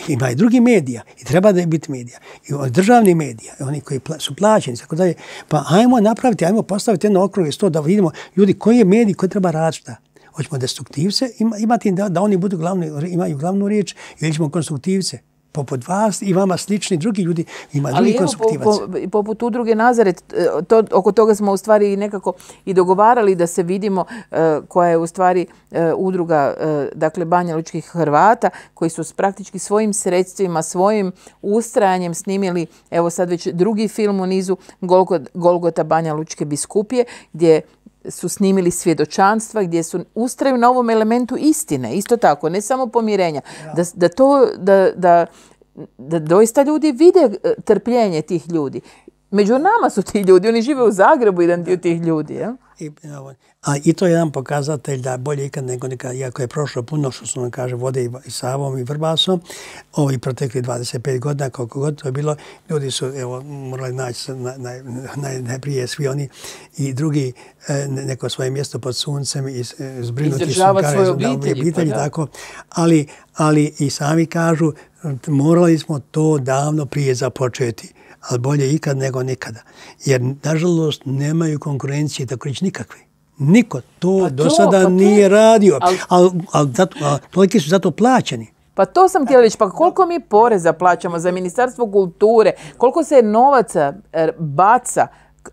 ima i drugi medija i treba da je biti medija. I državni medija, oni koji su plaćeni, tako dalje. Pa ajmo napraviti, ajmo postaviti jedno okruge sto da vidimo ljudi koji je medij koji treba raditi šta hoćemo destruktivce imati da, da oni budu glavni, imaju glavnu riječ ili ćemo konstruktivce poput vas i vama slični drugi ljudi ima drugi konstruktivac. Ali evo, poput udruge Nazaret, e, to, oko toga smo u stvari nekako i dogovarali da se vidimo uh, koja je u stvari uh, udruga uh, dakle Banja Lučkih Hrvata koji su s praktički svojim sredstvima, svojim ustrajanjem snimili evo sad već drugi film u nizu Golgota Banja Lučke biskupije gdje su snimili svjedočanstva gdje su ustraju na ovom elementu istine, isto tako, ne samo pomirenja. Da, da, to, da, da, da doista ljudi vide e, trpljenje tih ljudi. Među nama su ti ljudi, oni žive u Zagrebu, jedan dio tih ljudi. Ja? I, a, I to je jedan pokazatelj da bolje ikad nego nikad, iako je prošlo puno, što se nam kaže, vode i, i Savom i Vrbasom, ovi protekli 25 godina, koliko god to je bilo, ljudi su evo, morali naći na, na, na, najprije svi oni i drugi e, neko svoje mjesto pod suncem i e, zbrinuti su svoje obitelji. obitelji pa, tako. Ali, ali i sami kažu, morali smo to davno prije započeti ali bolje ikad nego nikada. Jer, nažalost, nemaju konkurencije, tako reći, nikakve. Niko to, pa do sada pa nije radio, ali al, al, al, toliki su zato plaćeni. Pa to sam htjela reći, pa koliko mi poreza plaćamo za ministarstvo kulture, koliko se novaca er, baca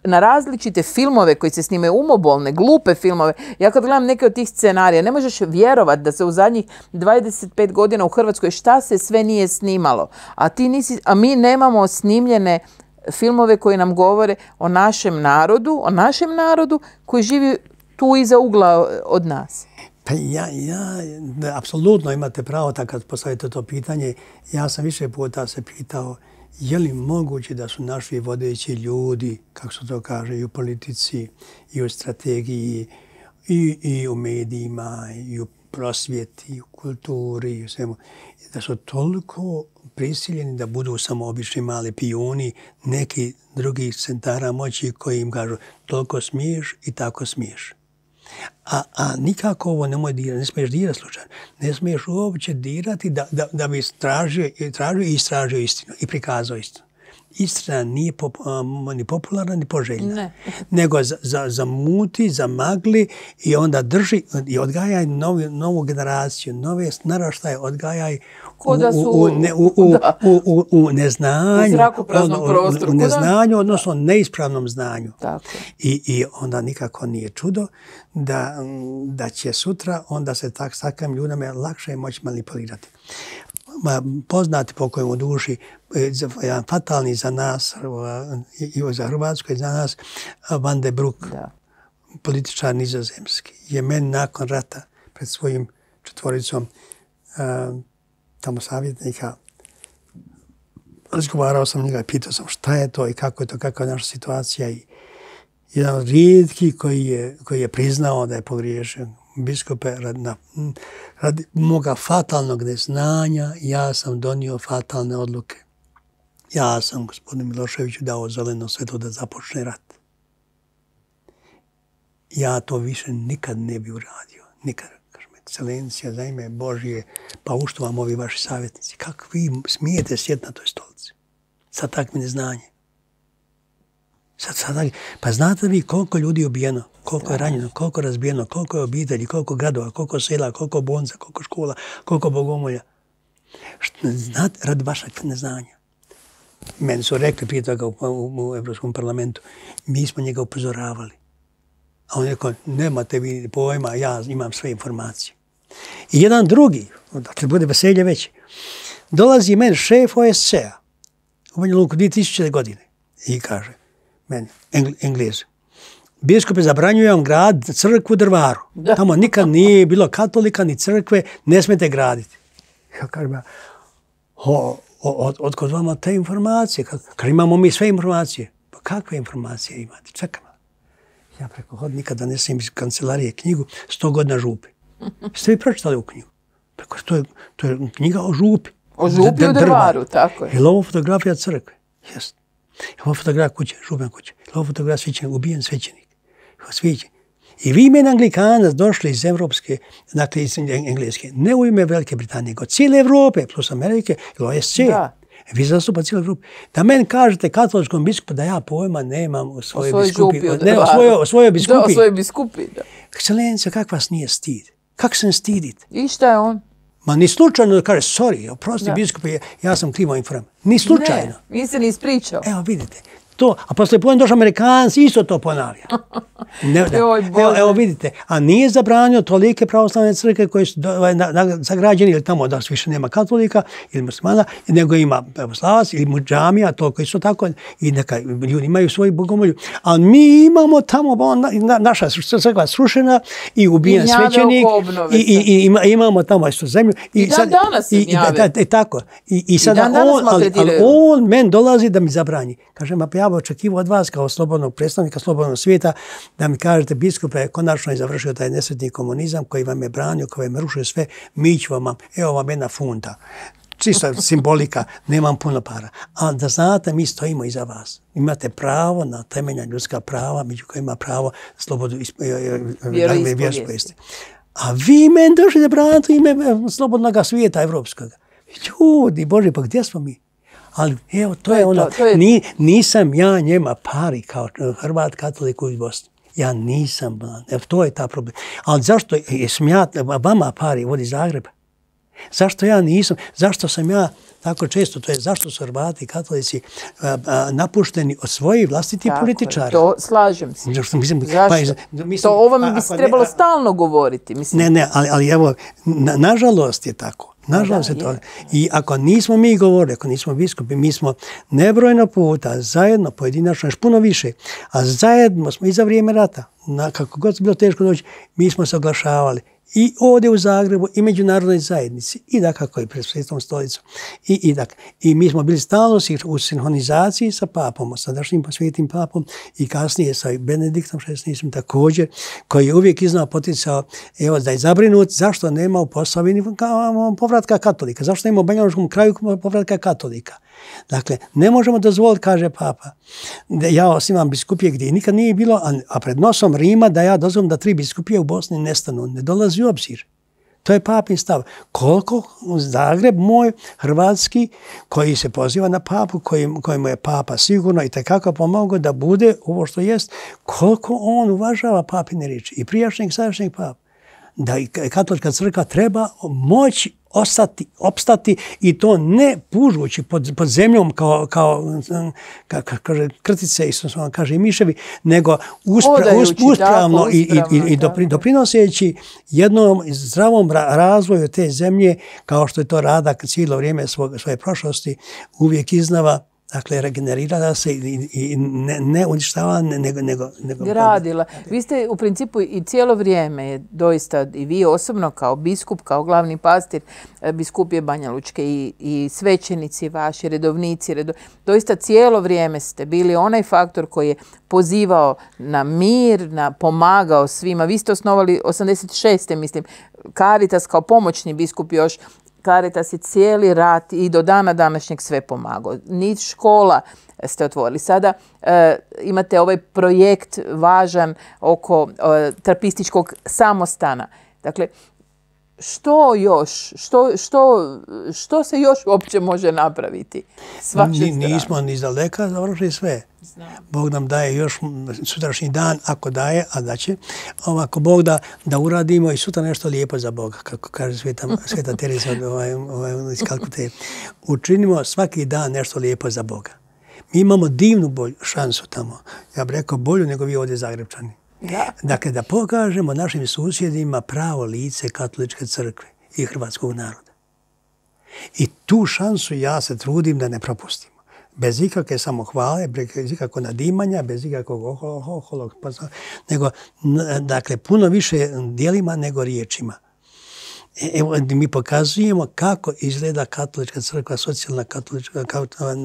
na različite filmove koji se snimaju, umobolne, glupe filmove. Ja kad gledam neke od tih scenarija, ne možeš vjerovat da se u zadnjih 25 godina u Hrvatskoj šta se sve nije snimalo. A, ti nisi, a mi nemamo snimljene filmove koji nam govore o našem narodu, o našem narodu koji živi tu iza ugla od nas. Pa ja, ja, apsolutno imate pravo tako kad postavite to pitanje. Ja sam više puta se pitao je li moguće da su naši vodeći ljudi, kako se to kaže, i u politici, i u strategiji, i, i u medijima, i u prosvjeti, i u kulturi, i u svemu, da su toliko prisiljeni da budu samo obični mali pijuni neki drugi centara moći koji im kažu toliko smiješ i tako smiješ. A, a nikako ovo nemoj dirati, ne smiješ dirati slučajno. Ne smiješ uopće dirati da, da, da bi tražio, tražio i istražio istinu i prikazao istinu. Istina nije pop, ni popularna ni poželjna. Ne. Nego za, za, za muti, za magli i onda drži i odgajaj novu, novu generaciju, nove naraštaje, odgajaj u, da su, u, u, u, neznanju, u prostoru, u neznanju, odnosno neispravnom znanju. Tako. I, I onda nikako nije čudo da, da će sutra onda se tak, s takvim ljudima lakše moći manipulirati. Poznati po kojem u duši, e, fatalni za nas i za Hrvatsku i za nas, Van de Broek, da. političar nizozemski, je meni nakon rata pred svojim četvoricom tamo savjetnika, razgovarao sam njega i pitao sam šta je to i kako je to, kakva je naša situacija. I jedan od rijetkih koji je, koji je priznao da je pogriješen biskupe radi, na, moga fatalnog neznanja, ja sam donio fatalne odluke. Ja sam gospodinu Miloševiću dao zeleno sveto da započne rat. Ja to više nikad ne bi uradio. Nikad ekscelencija, za ime Božije, pa u što vam ovi vaši savjetnici? Kako vi smijete sjeti na toj stolici? Sa takvim neznanjem. Sad, sad, pa znate vi koliko ljudi je ubijeno, koliko je ranjeno, koliko je razbijeno, koliko je obitelji, koliko gradova, koliko sela, koliko bonza, koliko škola, koliko bogomolja. Znate, rad vašeg neznanja. Meni su rekli prije toga u, u, u Evropskom parlamentu, mi smo njega upozoravali. A on je rekao, nemate vi pojma, ja imam sve informacije. I jedan drugi, dakle bude veselje veće, dolazi men šef OSC-a u Banja Luku 2000. godine i kaže meni, Engl Englezu, biskup je zabranjuje vam grad crkvu drvaru. Tamo nikad nije bilo katolika ni crkve, ne smete graditi. Ja kažem, od, odkod vama te informacije? Kaže, imamo mi sve informacije. Pa kakve informacije imate? Čekam. Ja preko hodnika da nesem iz kancelarije knjigu sto godina župe. Ste vi pročitali u knjigu? Preko, to, je, to je knjiga o župi. O župi u drvaru, tako je. Je li ovo fotografija crkve? Jeste. Je ovo fotografija kuće, župna kuće? Je li ovo fotografija svećenik, ubijen svećenik? Sviđen. I vi meni anglikanac došli iz Evropske, dakle iz Engleske, ne u ime Velike Britanije, nego cijele Evrope, plus Amerike, ili OSC. Da. Vi zastupa cijelu grupu. Da meni kažete katoličkom biskupu da ja pojma nemam o svojoj svoj biskupi. Ne, o svojoj, o svojoj biskupi. Da, o svojoj biskupi, da. Ekscelencija, kakva vas nije stid? Kako se ne stidite? I šta je on? Ma ni slučajno da kaže, sorry, oprosti biskupi, ja, ja sam krivo inform. Ni slučajno. Ne, nisi ni ispričao. Evo, vidite to, a posle pojem došao Amerikanac, isto to ponavlja. Ne, evo, evo, vidite, a nije zabranio tolike pravoslavne crkve koje su ovaj, na, sagrađene ili tamo da više nema katolika ili muslimana, nego ima pravoslavac ili muđamija, to koji su tako, i neka ljudi imaju svoju bogomolju. A mi imamo tamo, na, na, naša crkva srušena i ubijen svećenik i, i, i, ima, imamo tamo isto zemlju. I, I dan sad, danas i, i, i, i, tako. I, i sada on, ali, ali on men dolazi da mi zabranji. Kaže, ma pa ja bi očekivao od vas kao slobodnog predstavnika slobodnog svijeta da mi kažete biskupe konačno je završio taj nesretni komunizam koji vam je branio, koji vam je rušio sve, mi ću vam, evo vam jedna funta. Čista simbolika, nemam puno para. A da znate, mi stojimo iza vas. Imate pravo na temelja ljudska prava, među kojima pravo slobodu e, e, e, vjeroispovijesti. A vi meni došli da branite ime slobodnog svijeta evropskog. Ljudi, Bože, pa gdje smo mi? Ali evo, to, to je ono, to, to je... Ni, nisam ja njema pari kao Hrvat katolik u Bosni. Ja nisam, evo, to je ta problem. Ali zašto, jesam ja vama pari vodi Zagreb? Zašto ja nisam, zašto sam ja tako često, to je zašto su Hrvati katolici a, a, napušteni od svojih vlastitih tako političara. To slažem se. Zašto? Mislim, zašto? Pa, mislim, to ovo mi bi se trebalo ne, stalno govoriti. Mislim. Ne, ne, ali, ali evo, na, nažalost je tako. Nažalost je to. I ako nismo mi govorili, ako nismo biskupi, mi smo nebrojno puta, zajedno, pojedinačno, još puno više, a zajedno smo i za vrijeme rata, na, kako god se bilo teško doći, mi smo se oglašavali. I ovdje u Zagrebu i međunarodnoj zajednici i da kako i pred svetom stolicom. I, i, dak, I mi smo bili stalno u sinhronizaciji sa papom, sadašnjim svetim papom i kasnije sa Benediktom XVI. također, koji je uvijek iznao poticao evo, da je zabrinut zašto nema u Posavini povratka katolika, zašto nema u Banjaloškom kraju povratka katolika. Dakle, ne možemo dozvoliti, kaže papa, ja osnivam biskupije gdje nikad nije bilo, a, pred nosom Rima da ja dozvolim da tri biskupije u Bosni nestanu. Ne dolazi u obzir. To je papin stav. Koliko Zagreb moj, hrvatski, koji se poziva na papu, kojemu je papa sigurno i tekako pomogao da bude ovo što jest, koliko on uvažava papine riječi i prijašnjeg sadašnjeg papa da i katolička crkva treba moći ostati, opstati i to ne pužući pod, pod zemljom kao, kao ka, ka, kaže krtice i kaže i miševi, nego uspra, uspravno i, i, i doprinoseći jednom zdravom razvoju te zemlje kao što je to rada cijelo vrijeme svoje prošlosti uvijek iznava dakle, regenerirala se i, ne, ne uništava, nego, nego, nego... Gradila. Vi ste u principu i cijelo vrijeme, doista i vi osobno kao biskup, kao glavni pastir e, biskupije Banja Lučke i, i svećenici vaši, redovnici, doista cijelo vrijeme ste bili onaj faktor koji je pozivao na mir, na pomagao svima. Vi ste osnovali 86. mislim, Caritas kao pomoćni biskup još Caritas je cijeli rat i do dana današnjeg sve pomagao. Ni škola ste otvorili. Sada e, imate ovaj projekt važan oko e, trapističkog samostana. Dakle, što još, što, što, što se još uopće može napraviti Ni, Nismo ni za leka završili sve. Bog nam daje još sutrašnji dan, ako daje, a da će. Ovako, Bog da, da uradimo i sutra nešto lijepo za Boga, kako kaže sveta, sveta Teresa ovaj, ovaj, iz Kalkute. Učinimo svaki dan nešto lijepo za Boga. Mi imamo divnu bolju šansu tamo. Ja bih rekao bolju nego vi ovdje Zagrebčani. Da. Dakle, da pokažemo našim susjedima pravo lice katoličke crkve i hrvatskog naroda. I tu šansu ja se trudim da ne propustim. Bez ikakve samohvale, bez ikakvog nadimanja, bez ikakvog oholog, pa nego, dakle, puno više dijelima nego riječima. E, evo, mi pokazujemo kako izgleda katolička crkva, socijalna, katolička,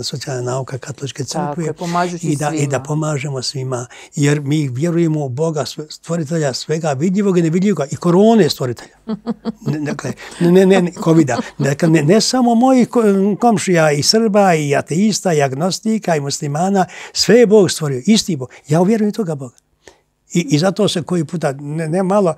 socijalna nauka katoličke crkve i, da, i da pomažemo svima. Jer mi vjerujemo u Boga, stvoritelja svega vidljivog i nevidljivog i korone stvoritelja. Dakle, ne, ne, ne, COVID-a. Dakle, ne, ne samo moji komšija i Srba i ateista i agnostika i muslimana, sve je Bog stvorio, isti Bog. Ja vjerujem toga Boga. I, I zato se koji puta, ne, ne malo,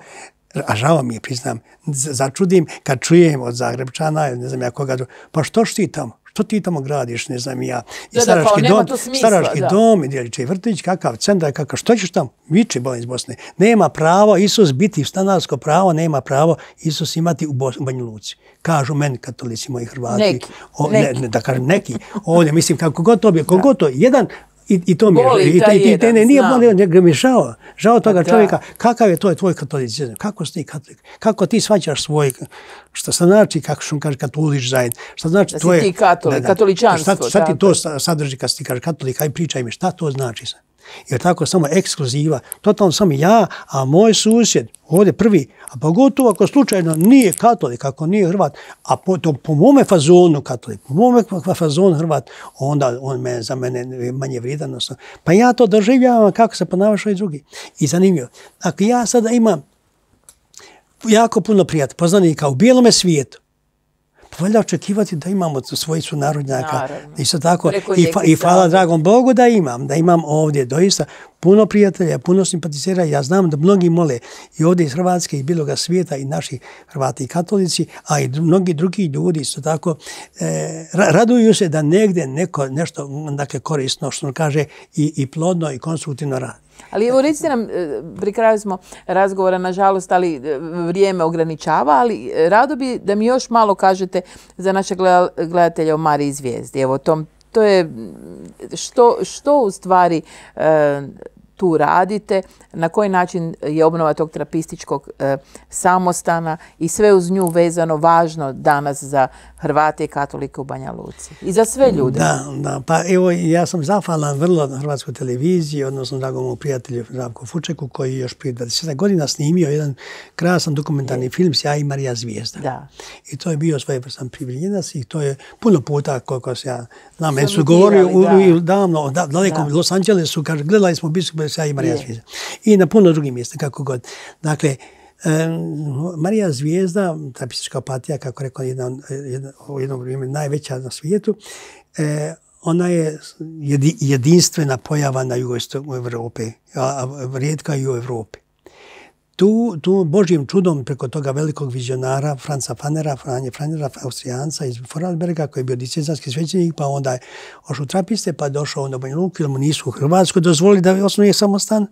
a žao mi je, priznam, začudim kad čujem od Zagrebčana, ne znam ja koga, pa što ti tamo? Što ti tamo gradiš, ne znam ja. I da, starački dom, smisla, starački da. dom, djeliče vrtić, kakav centar, kakav, što ćeš tamo? Viči bolje iz Bosne. Nema pravo Isus biti stanarsko pravo, nema pravo Isus imati u, Bos, u Banju Luci. Kažu meni katolici moji Hrvati. Neki. O, neki. Ne, da kažem neki. Ovdje, mislim, kako god to bi, kako to, jedan i, I to mi je, i, i, i, ne, nije boli, nego mi žao, žao toga čovjeka, kakav je to tvoj katolicizam, kako si ti katolik, kako ti svaćaš svoj, što se znači, kako što kaže katolič zajedno, što znači da tvoje... Da si ti katolik, katoličanstvo. Šta, šta ti to sadrži kad ti kaže katolik, aj pričaj mi, šta to znači? Jer tako samo ekskluziva, totalno samo ja, a moj susjed, ovdje prvi, a pogotovo ako slučajno nije katolik, ako nije Hrvat, a po, po mome fazonu katolik, po mome fazonu Hrvat, onda on me, za mene manje vrijedan. Pa ja to doživljavam kako se ponašaju drugi. I zanimljivo. Ako ja sada imam jako puno prijatelja, poznanika u bijelome svijetu, pa valjda očekivati da imamo svojih sunarodnjaka. Isto tako, i, i hvala dragom Bogu da imam, da imam ovdje doista puno prijatelja, puno simpatizera. Ja znam da mnogi mole i ovdje iz Hrvatske i biloga svijeta i naši Hrvati i katolici, a i mnogi drugi ljudi isto tako, e, raduju se da negdje neko nešto dakle, korisno, što kaže, i, i plodno i konstruktivno radi. Ali evo recite nam, e, pri kraju smo razgovora, nažalost, ali e, vrijeme ograničava, ali e, rado bi da mi još malo kažete za naše gledatelje o Mariji Zvijezdi. Evo, to je što u stvari tu radite, na koji način je obnova tog trapističkog e, samostana i sve uz nju vezano važno danas za Hrvate i katolike u Banja Luci. I za sve ljude. Da, da. Pa evo, ja sam zahvalan vrlo na Hrvatskoj televiziji, odnosno dragom prijatelju Zdravko Fučeku, koji je još prije 20 godina snimio jedan krasan dokumentarni film Ja i Marija Zvijezda. Da. I to je bio svojevrstan privilegijenac i to je puno puta koliko se ja znam, meni su govorili u, davno, da, dalekom Los Angelesu, kaže, gledali smo biskupa Ja i Marija Zvijezda. I na puno drugih mjesta, kako god. Dakle, Marija Zvijezda, ta psihička apatija, kako rekao, jedna, jedna, u jednom vrijeme najveća na svijetu, e, ona je jedinstvena pojava na jugoistoku Europe, a rijetka i u Europi tu, tu Božjim čudom preko toga velikog vizionara Franca Fanera, Franje Franjera, Austrijanca iz Vorarlberga, koji je bio disciplinski svećenik, pa onda je ošao u Trapiste, pa je došao na Banja Luku, jer mu nisu u Hrvatskoj dozvolili da osnuje samostan,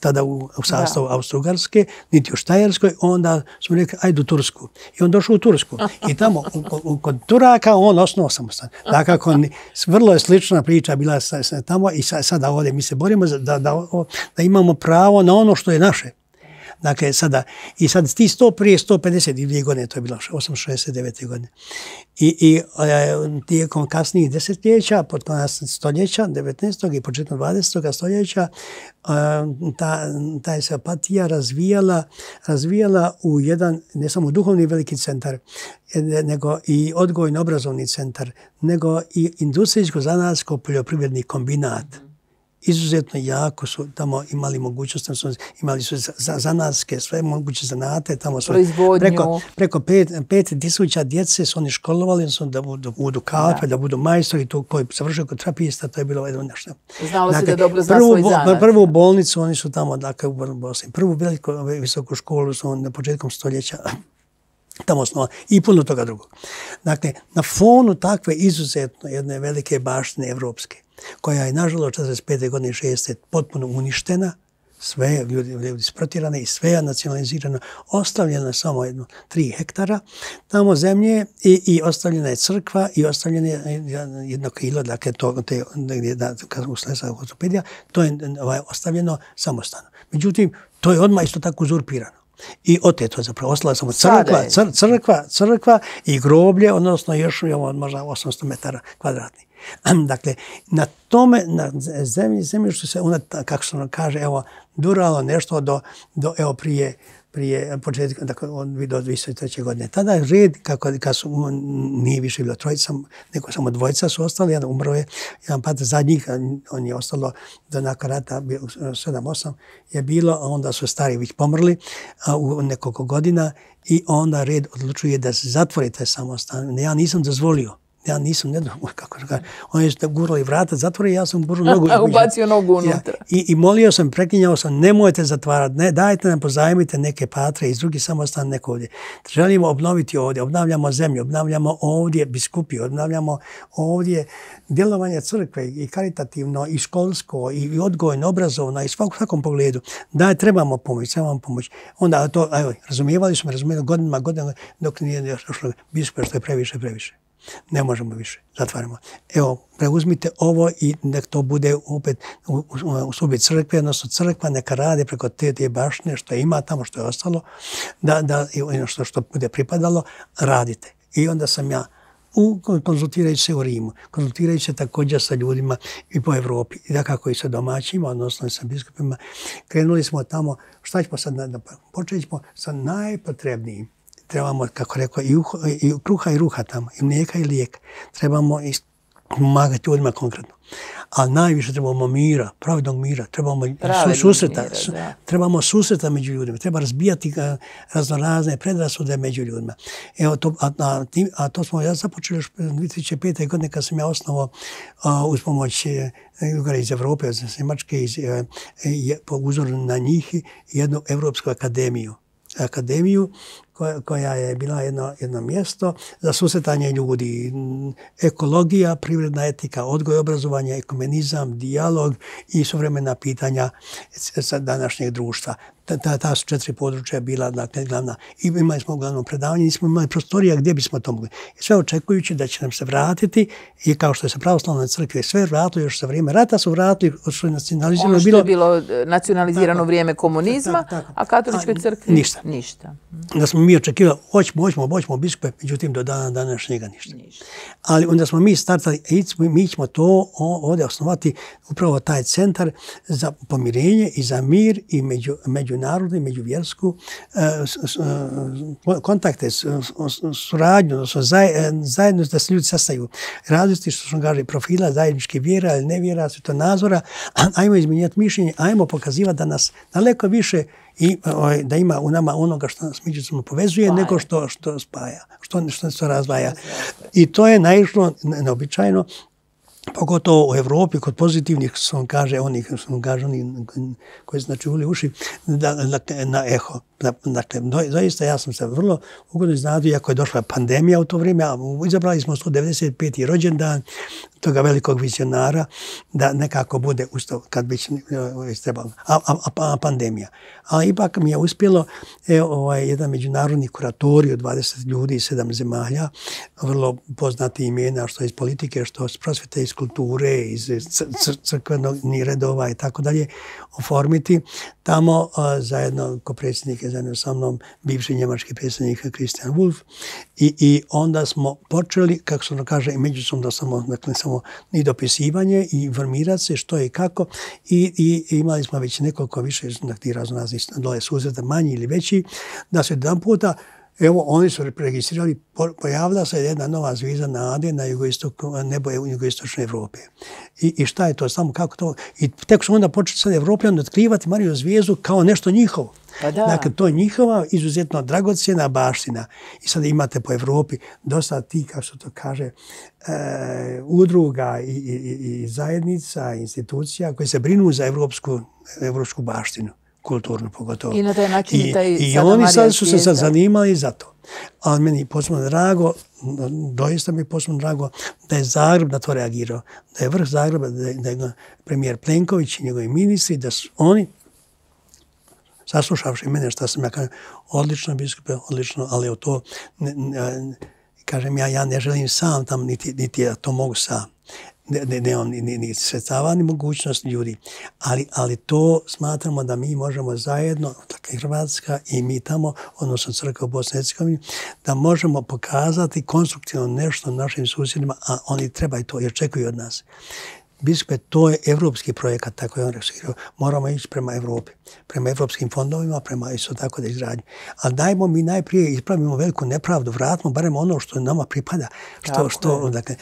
tada u, u sastavu Austro-Ugarske, niti u Štajerskoj, onda smo rekli, ajde u Tursku. I on došao u Tursku. I tamo, u, kod Turaka, on osnovao samostan. Dakle, vrlo je slična priča bila sa, tamo i sada ovdje mi se borimo da, da, da imamo pravo na ono što je naše. Dakle, sada, i sad ti 100 prije 152 godine, to je bilo 869. godine. I, i e, tijekom kasnijih desetljeća, pod konac stoljeća, 19. i početno 20. stoljeća, e, ta, ta se apatija razvijala, razvijala u jedan, ne samo duhovni veliki centar, e, nego i odgojno-obrazovni centar, nego i industrijsko-zanatsko-poljoprivredni kombinat izuzetno jako su tamo imali mogućnost, su, imali su za, zanatske, sve moguće zanate, tamo su preko, preko pet, pet tisuća djece su oni školovali, su da budu, budu kape, da. budu majstori, tu koji završili kod trapista, to je bilo jedno nešto. Znalo dakle, se da dobro zna prvu, svoj zanat. Prvu bolnicu oni su tamo, dakle, u Bosni. Prvu veliku visoku školu su na početkom stoljeća tamo osnovali i puno toga drugog. Dakle, na fonu takve izuzetno jedne velike baštine evropske, koja je nažalost 45. godine 60. potpuno uništena, sve je ljudi, ljudi sprotirane i sve je nacionalizirano, ostavljeno je samo jedno tri hektara tamo zemlje i, i ostavljena je crkva i ostavljeno je jedno kilo, dakle to, te, gdje da, kad u Slesa ortopedija, to je ovaj, ostavljeno samostano. Međutim, to je odmah isto tako uzurpirano. I oteto zapravo, ostala samo crkva, crkva, crkva i groblje, odnosno još imamo možda 800 metara kvadratnih. Dakle, na tome, na zemlji, zemlji što se, ona, kako se ono kaže, evo, duralo nešto do, do evo, prije, prije početka, dakle, on do 2003. godine. Tada je red, kako, kad su, nije više bilo trojica, neko samo dvojica su ostali, jedan umro je, jedan pat zadnjih, on je ostalo do nakon rata, 7-8 je bilo, a onda su stari već pomrli a, u nekoliko godina i onda red odlučuje da se zatvori taj samostan. Ja nisam dozvolio ja nisam, ne znam kako da on je gurali vrata, zatvori, ja sam gurao nogu. Ubacio nogu unutra. i, I molio sam, preklinjao sam, nemojte zatvarati, ne, dajte nam, pozajmite neke patre iz drugih samostan neko ovdje. Želimo obnoviti ovdje, obnavljamo zemlju, obnavljamo ovdje biskupiju, obnavljamo ovdje djelovanje crkve i karitativno, i školsko, i odgojno, obrazovno, i svakom, svakom pogledu. Da, trebamo pomoć, trebamo pomoć. Onda to, evo, razumijevali smo, razumijevali godinama, godinama, dok nije došlo biskupa što je previše, previše. Ne možemo više, zatvaramo. Evo, preuzmite ovo i nek to bude opet u, u, u crkve, odnosno crkva neka radi preko te, bašne što ima tamo, što je ostalo, da, i ono što, što bude pripadalo, radite. I onda sam ja u, konzultirajući se u Rimu, konzultirajući se također sa ljudima i po Evropi, i da kako i sa domaćima, odnosno sa biskupima, krenuli smo tamo, šta ćemo sad, počeli smo sa najpotrebnijim trebamo, kako rekao, i, uho, i kruha i ruha tamo, i mlijeka i lijek. Trebamo pomagati ljudima konkretno. A najviše trebamo mira, pravednog mira, trebamo susreta, mira, trebamo susreta među ljudima, treba razbijati raznorazne predrasude među ljudima. Evo to, a, a, a to smo ja započeli još 2005. godine kad sam ja osnovao uz pomoć e, ljudara iz Evrope, iz Njemačke, iz, e, e, po uzoru na njih jednu Evropsku akademiju akademiju koja, je bila jedno, jedno mjesto za susretanje ljudi. Ekologija, privredna etika, odgoj, obrazovanje, ekumenizam, dijalog i suvremena pitanja današnjeg društva. Ta, ta, su četiri područja bila dakle, glavna. I imali smo glavno predavanje, nismo imali prostorija gdje bismo to mogli. I sve očekujući da će nam se vratiti i kao što je se pravoslavne crkve sve vratilo još sa vrijeme rata su vratili, što je nacionalizirano. Ono što bilo, je bilo e, nacionalizirano tako, vrijeme komunizma, tako, tako. a katoličkoj crkvi ništa. ništa. Da smo mi očekivali, hoćemo, hoćemo, hoćemo biskupe, međutim do dana današnjega ništa. ništa. Ali onda smo mi startali, mi ćemo to ovdje osnovati upravo taj centar za pomirenje i za mir i među, međunarodnu i međuvjersku uh, kontakte, suradnju, odnosno zaj, zajedno da se ljudi sastaju. Različiti što sam kaže profila zajednički vjera ili nevjera, nazora, ajmo izmijenjati mišljenje, ajmo pokazivati da nas daleko više i ovaj, da ima u nama onoga što nas međusobno povezuje spaja. nego što što spaja, što što se razdvaja. I to je naišlo neobičajno pogotovo u Evropi kod pozitivnih što on kaže onih što on kaže oni koji znači uli uši da, da, na eho dakle do, doista ja sam se vrlo ugodno iznadio iako je došla pandemija u to vrijeme a izabrali smo 195. rođendan toga velikog vizionara da nekako bude usto kad bi trebalo a, a, a, pandemija a ipak mi je uspjelo e, ovaj jedan međunarodni kuratorij od 20 ljudi iz sedam zemalja vrlo poznati imena što iz politike što iz prosvete iz kulture iz crkvenog ni redova i tako dalje oformiti tamo zajedno ko predsjednik je zajedno sa mnom bivši njemački predsjednik Christian Wolf i, i onda smo počeli kako se ono kaže i da samo dakle samo i dopisivanje i informirati se što i kako. I, i imali smo već nekoliko više dakle, raznoraznih dole susreta manji ili veći da se jedan puta Evo, oni su registrirali, pojavila se jedna nova zviza nade na jugoistoku, nebo u jugoistočnoj Evropi. I, I šta je to? Samo kako to? I tek su onda počeli sad Evropljani otkrivati Mariju zvijezdu kao nešto njihovo. Pa da. Dakle, to je njihova izuzetno dragocjena baština. I sad imate po Evropi dosta ti, kao što to kaže, e, udruga i, i, i zajednica, institucija koji se brinu za evropsku, evropsku baštinu kulturnu pogotovo. I na taj način I, taj i oni sad su se sad zanimali za to. Ali meni je posebno drago, doista mi je posebno drago da je Zagreb na to reagirao. Da je vrh Zagreba, da je, da je premijer Plenković i njegovi ministri, da su oni saslušavši mene što sam ja kažem, odlično biskupe, odlično, ali o to, ne, ne, kažem ja, ja ne želim sam tam, niti, niti ja to mogu sam ne, ne, ne, ni, ni, ni sredstava, ni mogućnost ljudi. Ali, ali to smatramo da mi možemo zajedno, dakle Hrvatska i mi tamo, odnosno Crkva u Bosni i da možemo pokazati konstruktivno nešto našim susjedima, a oni trebaju to jer čekuju od nas. Biskupe, to je evropski projekat, tako je on rekao, moramo ići prema Evropi, prema evropskim fondovima, prema isto tako da izradnje. Ali dajmo mi najprije ispravimo veliku nepravdu, vratimo barem ono što nama pripada, što, što, dakle,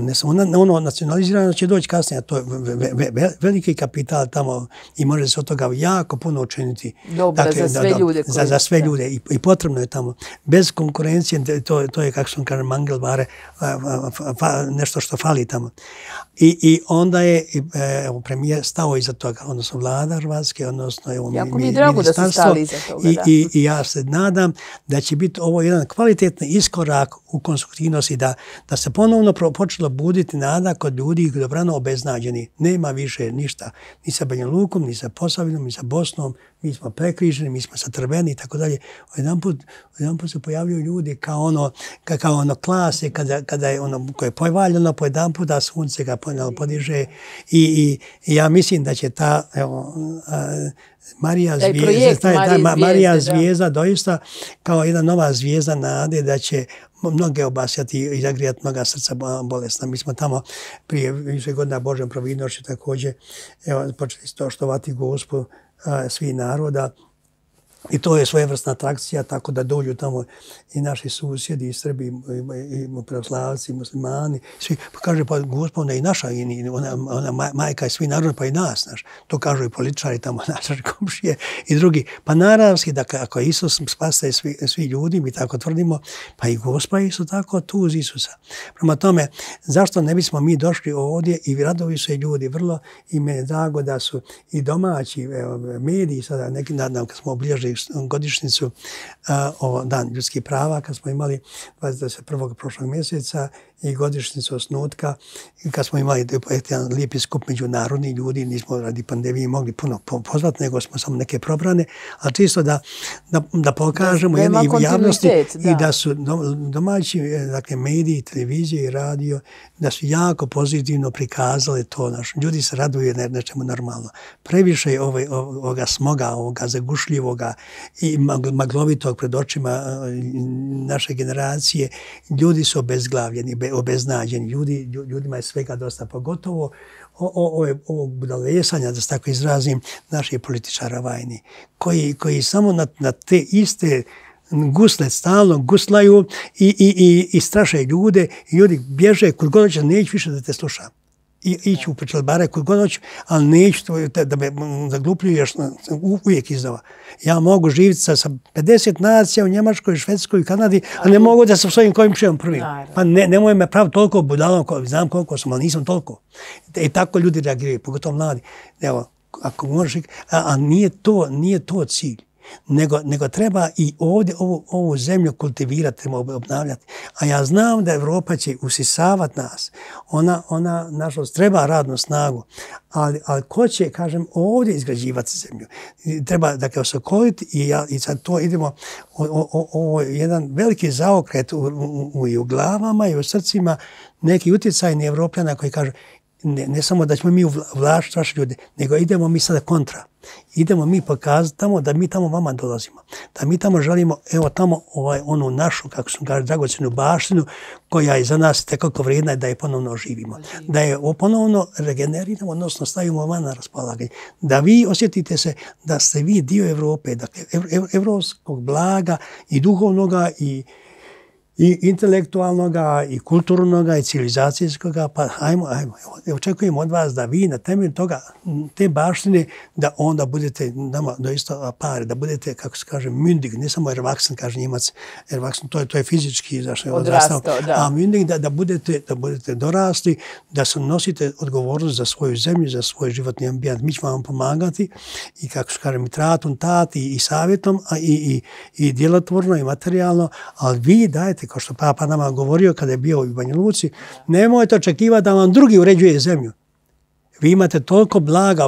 ne samo ono nacionalizirano će doći kasnije, to je ve, ve, ve, veliki kapital tamo i može se od toga jako puno učiniti. Dobro, dakle, za sve da, ljude. Za, za sve ljude I, i potrebno je tamo. Bez konkurencije, to, to je kako sam kažem, mangel bare, nešto što fali tamo. I, i onda je evo, premijer stao iza toga, odnosno vlada Hrvatske, odnosno evo, jako mi je drago da su stali iza toga. I, i, I ja se nadam da će biti ovo jedan kvalitetni iskorak u konstruktivnosti, da, da se ponovno počelo buditi nada kod ljudi dobrano obeznađeni. Nema više ništa, ni sa Banja Lukom, ni sa Posavinom, ni sa Bosnom, mi smo prekriženi, mi smo satrveni i tako dalje. Jedan put, jedan put se pojavljaju ljudi kao ono, kao ono klase, kada, kada je ono koje je povaljeno po jedan put, da sunce ga podiže i, i, i ja mislim da će ta evo, a, Marija zvijezda, taj, Marija, Marija zvijezda doista kao jedna nova zvijezda nade da će mnoge obasjati i zagrijati mnoga srca bolesna. Mi smo tamo prije više godina Božem providnošću također evo, počeli to štovati gospu svi naroda I to je svojevrsna atrakcija, tako da dođu tamo i naši susjedi, i Srbi, i, i pravoslavci, i muslimani. Svi, pa kaže, pa gospodina i naša, i ona, ona majka i svi narod, pa i nas, naš. To kažu i političari tamo, naše komšije i drugi. Pa naravski, da ako Isus spastaje svi, svi ljudi, mi tako tvrdimo, pa i gospa isto tako tu uz Isusa. Prema tome, zašto ne bismo mi došli ovdje i radovi su ljudi vrlo i me drago da su i domaći evo, mediji, sada neki, nadam, kad smo obližili godišnicu o dan ljudskih prava kad smo imali 21. prošlog mjeseca i godišnjicu osnutka. I kad smo imali jedan lijepi skup međunarodni ljudi, nismo radi pandemije mogli puno pozvati, nego smo samo neke probrane, a čisto da, da, da pokažemo da, jedni javnosti da. i da su domaći dakle, mediji, televizije i radio, da su jako pozitivno prikazali to. Naš, ljudi se raduju ne, nečemu normalno. Previše ove, ovoga smoga, ovoga zagušljivoga i maglovitog pred očima naše generacije, ljudi su obezglavljeni, obeznađeni, ljudi, ljudima je svega dosta, pogotovo ove, ovog budalesanja, da se tako izrazim, naših političara vajni, koji, koji samo na, na te iste gusle stalno guslaju i, i, i, i straše ljude ljudi bježe, kod god će, neću više da te slušam i ići u pečelbare kod god hoću, ali neću to, da me zaglupljuješ uvijek izdava. Ja mogu živjeti sa, sa 50 nacija u Njemačkoj, Švedskoj i Kanadi, a ne mogu da sa svojim kojim čevom prvim. Pa ne, nemoj me prav toliko budalom, znam koliko sam, ali nisam toliko. I tako ljudi reagiraju, pogotovo mladi. Evo, ako možeš, a, a nije to, nije to cilj nego, nego treba i ovdje ovu, ovu zemlju kultivirati, obnavljati. A ja znam da Evropa će usisavati nas. Ona, ona nažalost, treba radnu snagu. Ali, ali ko će, kažem, ovdje izgrađivati zemlju? Treba, dakle, osokoliti i, ja, i sad to idemo, ovo je jedan veliki zaokret u, u, u, i u glavama i u srcima neki utjecajni evropljana koji kažu ne, ne samo da ćemo mi uvlačiti vaše ljude, nego idemo mi sada kontra idemo mi pokazati tamo da mi tamo vama dolazimo. Da mi tamo želimo, evo tamo ovaj, onu našu, kako sam kaže, dragocenu baštinu, koja je za nas tekako vrijedna da je ponovno oživimo. Da je ponovno regeneriramo, odnosno stavimo van na raspolaganje. Da vi osjetite se da ste vi dio Evrope, dakle, ev, ev, evropskog blaga i duhovnoga i, i intelektualnog i kulturnog i civilizacijskog, pa ajmo, ajmo, evo, očekujemo od vas da vi na temelju toga, te baštine, da onda budete nama doista pare, da budete, kako se kaže, mündig, ne samo ervaksen, kaže njemac, ervaksen, to je, to je fizički, zašto je odrastao, da. a mündig, da, da, budete, da budete dorasli, da se nosite odgovornost za svoju zemlju, za svoj životni ambijent. Mi ćemo vam pomagati i, kako se kaže, tratum, tati i savjetom, a i, i, i djelotvorno i materijalno, ali vi dajete kao što papa nama govorio kada je bio u Banja Luci, nemojte očekivati da vam drugi uređuje zemlju. Vi imate toliko blaga,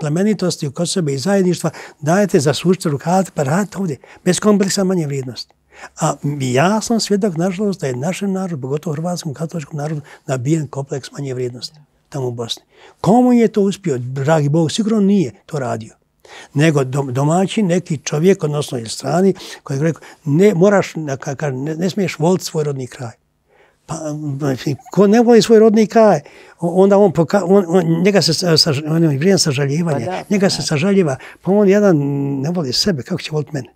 plemenitosti kod sebe i zajedništva, dajete za sušte rukavate, pa radite ovdje, bez kompleksa manje vrijednosti. A ja sam svjedok, nažalost, da je naš narod, pogotovo hrvatskom katoličkom narodu, nabijen kompleks manje vrijednosti tamo u Bosni. Komu je to uspio? Dragi Bog, sigurno nije to radio nego domaći neki čovjek, odnosno ili strani, koji je rekao, ne, moraš, ne, ne smiješ voliti svoj rodni kraj. Pa, ko ne voli svoj rodni kraj, onda on, poka, on, on njega se sa, on je sažaljivanja, pa da, njega da. se sažaljiva, pa on jedan ne voli sebe, kako će voliti mene?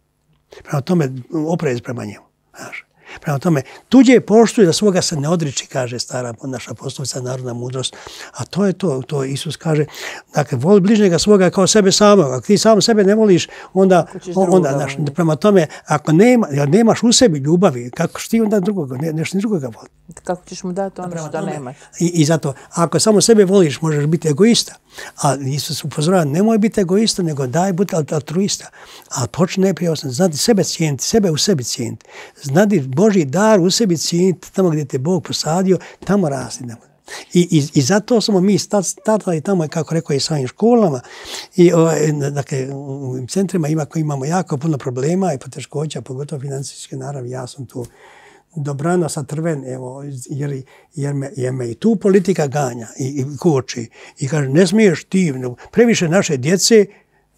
Prema tome, oprez prema njemu. Znaš. Prema tome, tuđe poštuje da svoga se ne odriči, kaže stara naša poslovica, narodna mudrost. A to je to, to Isus kaže, dakle, voli bližnjega svoga kao sebe samog. Ako ti sam sebe ne voliš, onda, onda naš, prema tome, ako nema, nemaš u sebi ljubavi, kako ti onda drugoga, ne, nešto drugoga voli. Kako ćeš mu dati ono što nemaš? I, I zato, ako samo sebe voliš, možeš biti egoista. A Isus upozorava, nemoj biti egoista, nego daj biti altruista. A počne najprije osnovno, znati sebe cijeniti, sebe u sebi cijeniti. Znati Boži dar u sebi cijeniti, tamo gdje te Bog posadio, tamo rasti. I, i, I zato smo mi startali tamo, kako rekao, i svojim školama. I, o, dakle, u centrima ima, imamo jako puno problema i poteškoća, pogotovo financijske naravi. Ja sam tu dobrano sa trven, evo, jer, jer, me, jer me i tu politika ganja i, i koči. I kaže, ne smiješ ti, previše naše djece,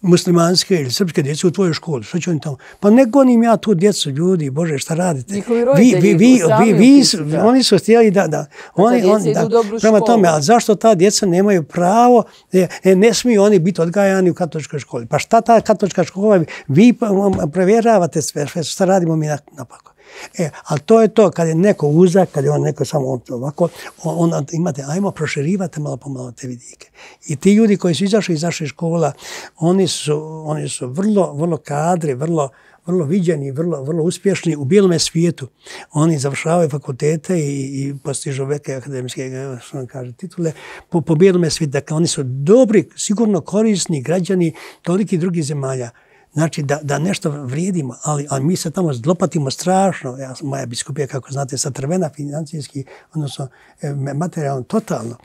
muslimanske ili srpske djece u tvojoj školi. Što će oni tamo? Pa ne gonim ja tu djecu, ljudi, Bože, šta radite? Vi, vi, vi, vi, vi, oni su htjeli da, da, oni, on, da, prema tome, ali zašto ta djeca nemaju pravo, ne, e, ne smiju oni biti odgajani u katoličkoj školi? Pa šta ta katolička škola, vi provjeravate sve, sve šta radimo mi napako? E, ali to je to, kad je neko uzak, kad je on neko samo ovako, onda imate, ajmo proširivati malo po malo te vidike. I ti ljudi koji su izašli iz naše škola, oni su, oni su vrlo, vrlo kadri, vrlo, vrlo viđeni, vrlo, vrlo uspješni u bijelom svijetu. Oni završavaju fakultete i, i postižu veke akademske što kaže, titule po, po bijelom svijetu. Dakle, oni su dobri, sigurno korisni građani toliki drugih zemalja Znači da, da nešto vrijedimo, ali, ali mi se tamo zlopatimo strašno. Ja, moja biskupija, kako znate, sa trvena financijski, odnosno e, materijalno, totalno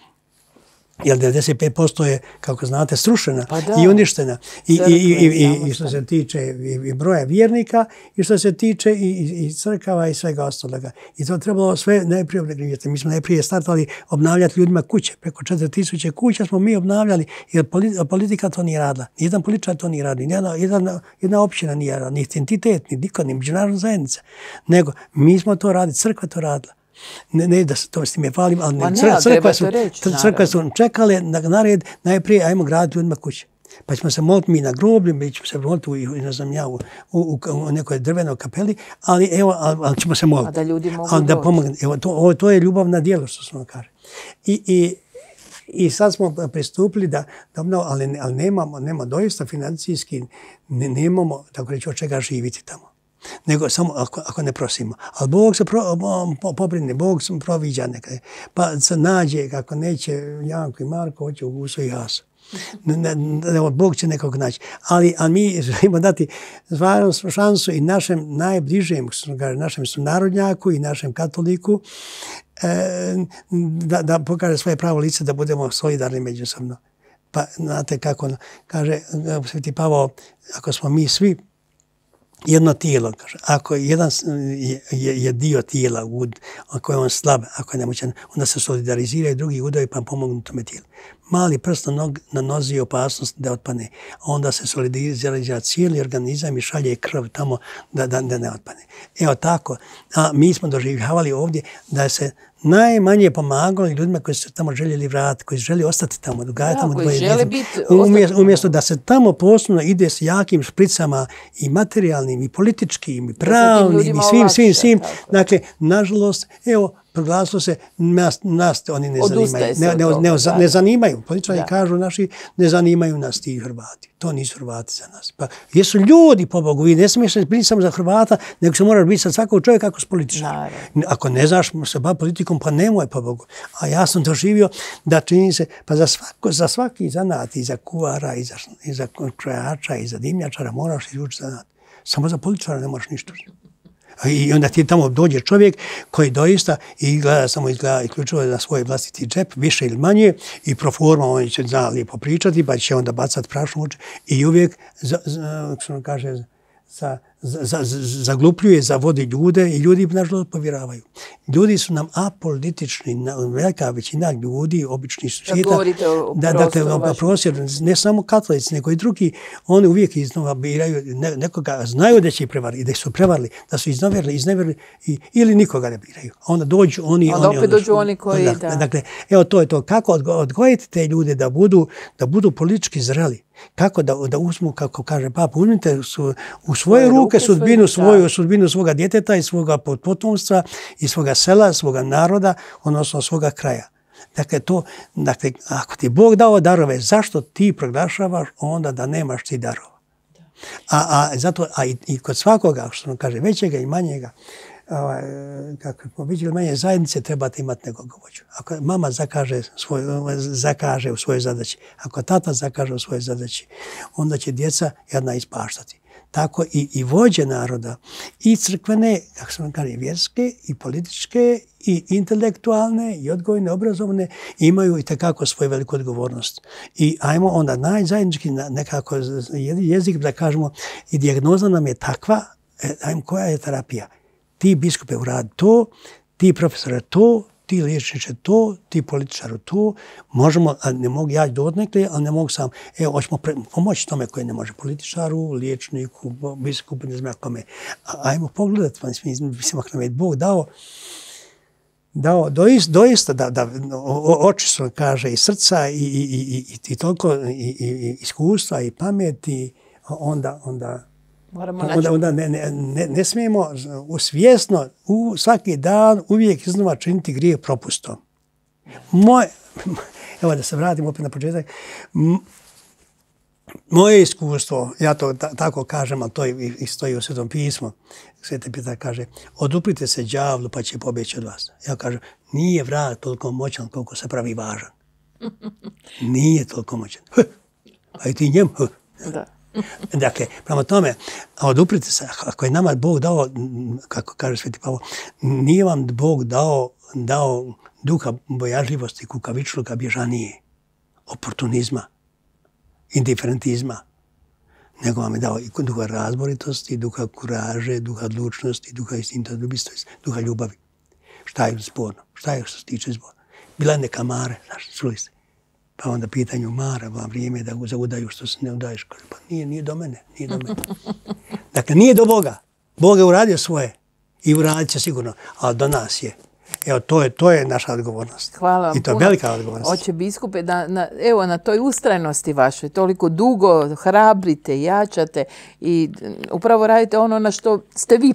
jer 95% je, kako znate, srušena Pa da. i uništena. I, Crkve, i, i, i, i što se tiče i, broja vjernika i što se tiče i, crkava i svega ostaloga. I to trebalo sve najprije obnavljati. Mi smo najprije startali obnavljati ljudima kuće. Preko 4000 kuća smo mi obnavljali jer poli- politika to nije radila. Jedan političar to nije radio. Jedna, jedna, jedna općina nije radila. Ni entitet, ni niko, ni međunarodna zajednica. Nego mi smo to radili, crkva to radila. Ne, ne da se to s time hvalim, ali ne, treba crkva su, reći, cr- crkva su čekale na, na red, najprije ajmo graditi ljudima kuće. Pa ćemo se moliti mi na groblju, mi ćemo se moliti u, ne znam ja, u, u, u nekoj drvenoj kapeli, ali evo, ali, ali ćemo se moliti. A da ljudi mogu Ali da pomogne. Evo, to, ovo, to je ljubav na dijelu, što se ono kaže. I, i, i sad smo pristupili da, da obnovo, ali, ne- ali nemamo, nema doista financijski, ne, nemamo, tako reći, od čega živiti tamo. Nego samo ako, ako ne prosimo. Ali Bog se pro, po- pobrine, Bog se proviđa nekaj. Pa se nađe, kako neće Janko i Marko, hoće u Guso i Jasu. Ne, ne, Bog će nekog naći. Ali, ali mi želimo dati šansu i našem najbližem, našem sunarodnjaku i našem katoliku e, da, da pokaže svoje pravo lice, da budemo solidarni međusobno. Pa znate kako kaže e, Sveti Pavao, ako smo mi svi jedno tijelo, kaže, ako jedan je, je, dio tijela, ud, ako je on slab, ako je nemoćan, onda se solidariziraju drugi udovi pa pomognu tome tijelu. Mali prst na, nog, na nozi opasnost da otpane, onda se solidarizira cijeli organizam i šalje krv tamo da, da, da ne otpane. Evo tako, a mi smo doživljavali ovdje da se najmanje pomagalo ljudima koji su tamo željeli vratiti, koji su želi ostati tamo, dogajati Da, tamo koji dvoje žele biti- Umjesto, da se tamo posebno ide s jakim špricama i materijalnim i političkim i pravnim i svim, svim, svim. Dakle, nažalost, evo, proglasilo se, nas, nas oni ne Odustaje zanimaju. Ne, ne, toga, ne, zanimaju. Političari Da. kažu naši, ne zanimaju nas ti Hrvati. To nisu Hrvati za nas. Pa jesu ljudi, po Bogu, vi ne smiješ se biti samo za Hrvata, nego se moraš biti sa svakog čovjeka ako s političara. Ako ne znaš se ba politikom, pa nemoj po Bogu. A ja sam doživio da čini se, pa za, svako, za svaki zanat, i za kuvara, i za, i za krojača, i za dimnjačara, moraš izvući zanat. Samo za političara ne moraš ništa. I onda ti tamo dođe čovjek koji doista i gleda samo izgleda isključivo na svoj vlastiti džep, više ili manje, i pro forma on će zna lijepo pričati, pa će onda bacati prašnu uče i uvijek, za, za, što on kaže, za, zaglupljuje, zavodi ljude i ljudi nažalost povjeravaju. Ljudi su nam apolitični, velika većina ljudi, obični su svijeta. da, dakle, prosvjedu, ne samo katolici, nego i drugi, oni uvijek iznova biraju ne, nekoga, znaju da će ih prevariti, da su prevarili, da su iznevjerili, iznevjerili i, ili nikoga ne biraju. Onda dođu oni... Onda oni, opet dođu oni koji, da, da. Dakle, evo to je to. Kako odgo- odgojiti te ljude da budu, da budu politički zreli? Kako da, da uzmu, kako kaže papa, uzmite su, u Svoje ruke ruke, sudbinu, svoju, sudbinu svoga djeteta i svoga pot- potomstva i svoga sela, svoga naroda, odnosno svoga kraja. Dakle, to, dakle, ako ti je Bog dao darove, zašto ti proglašavaš onda da nemaš ti darova? A, a, zato, a i, i kod svakoga, što kaže, većega i manjega, ovaj, kako ili manje zajednice, trebate imati nekog vođu. Ako mama zakaže, svoj, zakaže u svojoj zadaći, ako tata zakaže u svojoj zadaći, onda će djeca jedna ispaštati. Tako i, i vođe naroda, i crkvene, kako se vam kaže, vjerske, i političke, i intelektualne, i odgojne, obrazovne, imaju i takako svoju veliku odgovornost. I ajmo onda najzajednički na- nekako je- jezik da kažemo, i dijagnoza nam je takva, e, ajmo, koja je terapija? Ti biskupe uradi to, ti profesore to, ti liječniče to, ti političaru to, možemo, a ne mogu ja donekle, ali ne mogu sam, evo, hoćemo pomoći tome koji ne može, političaru, liječniku, biskupu, ne znam kome. Ajmo pogledati, pa mislim, ako nam je Bog dao, dao doista, doista da, da oči su, kaže, i srca i, i, i, i, toliko i, i iskustva i pameti, onda, onda Moramo naći onda, onda ne, ne, ne, ne smijemo usvjesno u svaki dan uvijek iznova činiti grijeh propustom. Moj, evo da se vratim opet na početak, moje iskustvo, ja to ta, tako kažem, ali to i, i stoji u Svetom pismu, Sveti Petar kaže, oduprite se đavlu pa će pobjeći od vas. Ja kažem, nije vrag toliko moćan koliko se pravi važan. Nije toliko moćan. A i ti njem. Da. Dakle, prema tome, oduprite se, ako je nama Bog dao, kako kaže Sveti Pavo, nije vam Bog dao, dao duha bojažljivosti, kukavičluka, bježanije, oportunizma, indiferentizma, nego vam je dao i duha razboritosti, duha kuraže, duha odlučnosti, duha istinta, duha ljubavi. Šta je sporno? Šta je što se tiče zbora? Bila je neka mare, znaš, čuli ste. Pa onda pitanju Mara, vam vrijeme da ga udaju što se ne udaješ. Pa nije, nije do mene, nije do mene. Dakle, nije do Boga. Bog je uradio svoje i uradit će sigurno, ali do nas je. Evo, to je, to je naša odgovornost. Hvala vam I to je velika odgovornost. Oće biskupe, da, na, evo, na toj ustrajnosti vašoj, toliko dugo hrabrite, jačate i upravo radite ono na što ste vi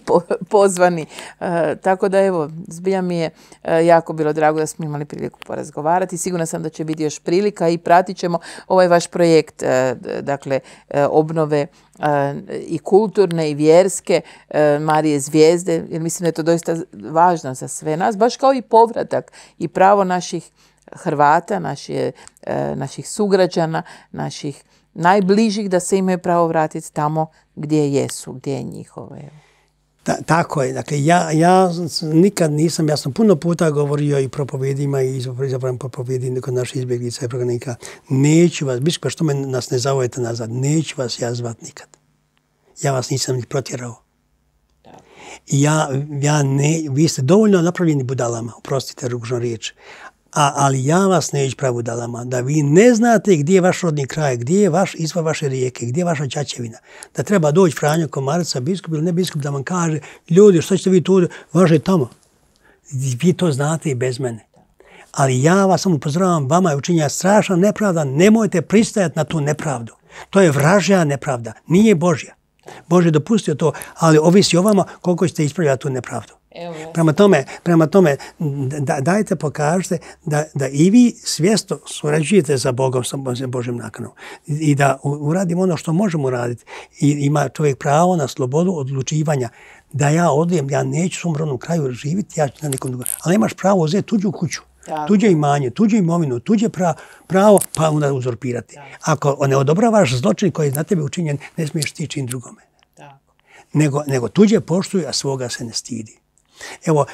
pozvani. E, tako da, evo, zbilja mi je e, jako bilo drago da smo imali priliku porazgovarati. Sigurna sam da će biti još prilika i pratit ćemo ovaj vaš projekt, e, dakle, obnove i kulturne i vjerske Marije zvijezde, jer mislim da je to doista važno za sve nas, baš kao i povratak i pravo naših Hrvata, naši, naših sugrađana, naših najbližih da se imaju pravo vratiti tamo gdje jesu, gdje je njihovo. Ta, tako je. Dakle, ja, ja nikad nisam, ja sam puno puta govorio i propovedima i izabran propovedima kod naših izbjeglica i prognanika. Neću vas, biskupa, što me nas ne zavojete nazad, neću vas ja zvat nikad. Ja vas nisam ni protjerao. Ja, ja ne, vi ste dovoljno napravljeni budalama, oprostite ružno riječ, a, ali ja vas neću pravi budalama, da vi ne znate gdje je vaš rodni kraj, gdje je vaš izvor vaše rijeke, gdje je vaša čačevina. Da treba doći Franjo Komarica, biskup ili ne biskup, da vam kaže, ljudi, što ćete vi tu, vaše tamo. Vi to znate i bez mene. Ali ja vas samo upozoravam, vama je učinja strašna nepravda, nemojte pristajati na tu nepravdu. To je vražja nepravda, nije Božja. Bože dopustio to, ali ovisi o vama koliko ćete ispravljati tu nepravdu. Prema tome, prema tome da, dajte pokažite da, da i vi svjesto surađujete za Bogom, sa Božim nakanom. I da uradimo ono što možemo raditi. I ima čovjek pravo na slobodu odlučivanja. Da ja odijem, ja neću u svom kraju živjeti, ja ću na nekom drugom. Ali nemaš pravo uzeti tuđu kuću. Tako. Tuđe imanje, tuđu imovinu, tuđe pravo, pa onda uzurpirati. Ako ne odobravaš zločin koji je na tebe učinjen, ne smiješ ti čin drugome. Nego, nego tuđe poštuju, a svoga se ne stidi. Evo,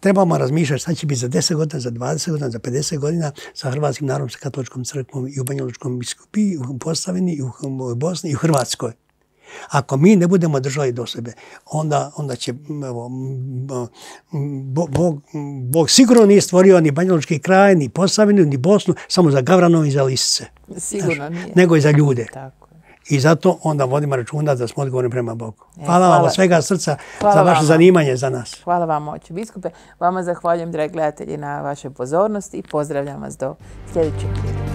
trebamo razmišljati šta će biti za 10 godina, za 20 godina, za 50 godina sa Hrvatskim narodom, sa katoličkom crkvom i u Banjoločkom biskupiji, u Postavini, i u Bosni i u Hrvatskoj. Ako mi ne budemo držali do sebe, onda, onda će evo, Bog, Bog sigurno nije stvorio ni Banjoločki kraj, ni Posavinu, ni Bosnu, samo za Gavrano i za Lisce. Sigurno nije. Nego i za ljude. Tako. I zato onda vodimo računa da smo odgovorni prema Bogu. E, hvala, hvala vam od svega srca hvala za vaše vama. zanimanje za nas. Hvala vam, oče biskupe. Vama zahvaljujem, dragi gledatelji, na vašoj pozornosti i pozdravljam vas do sljedećeg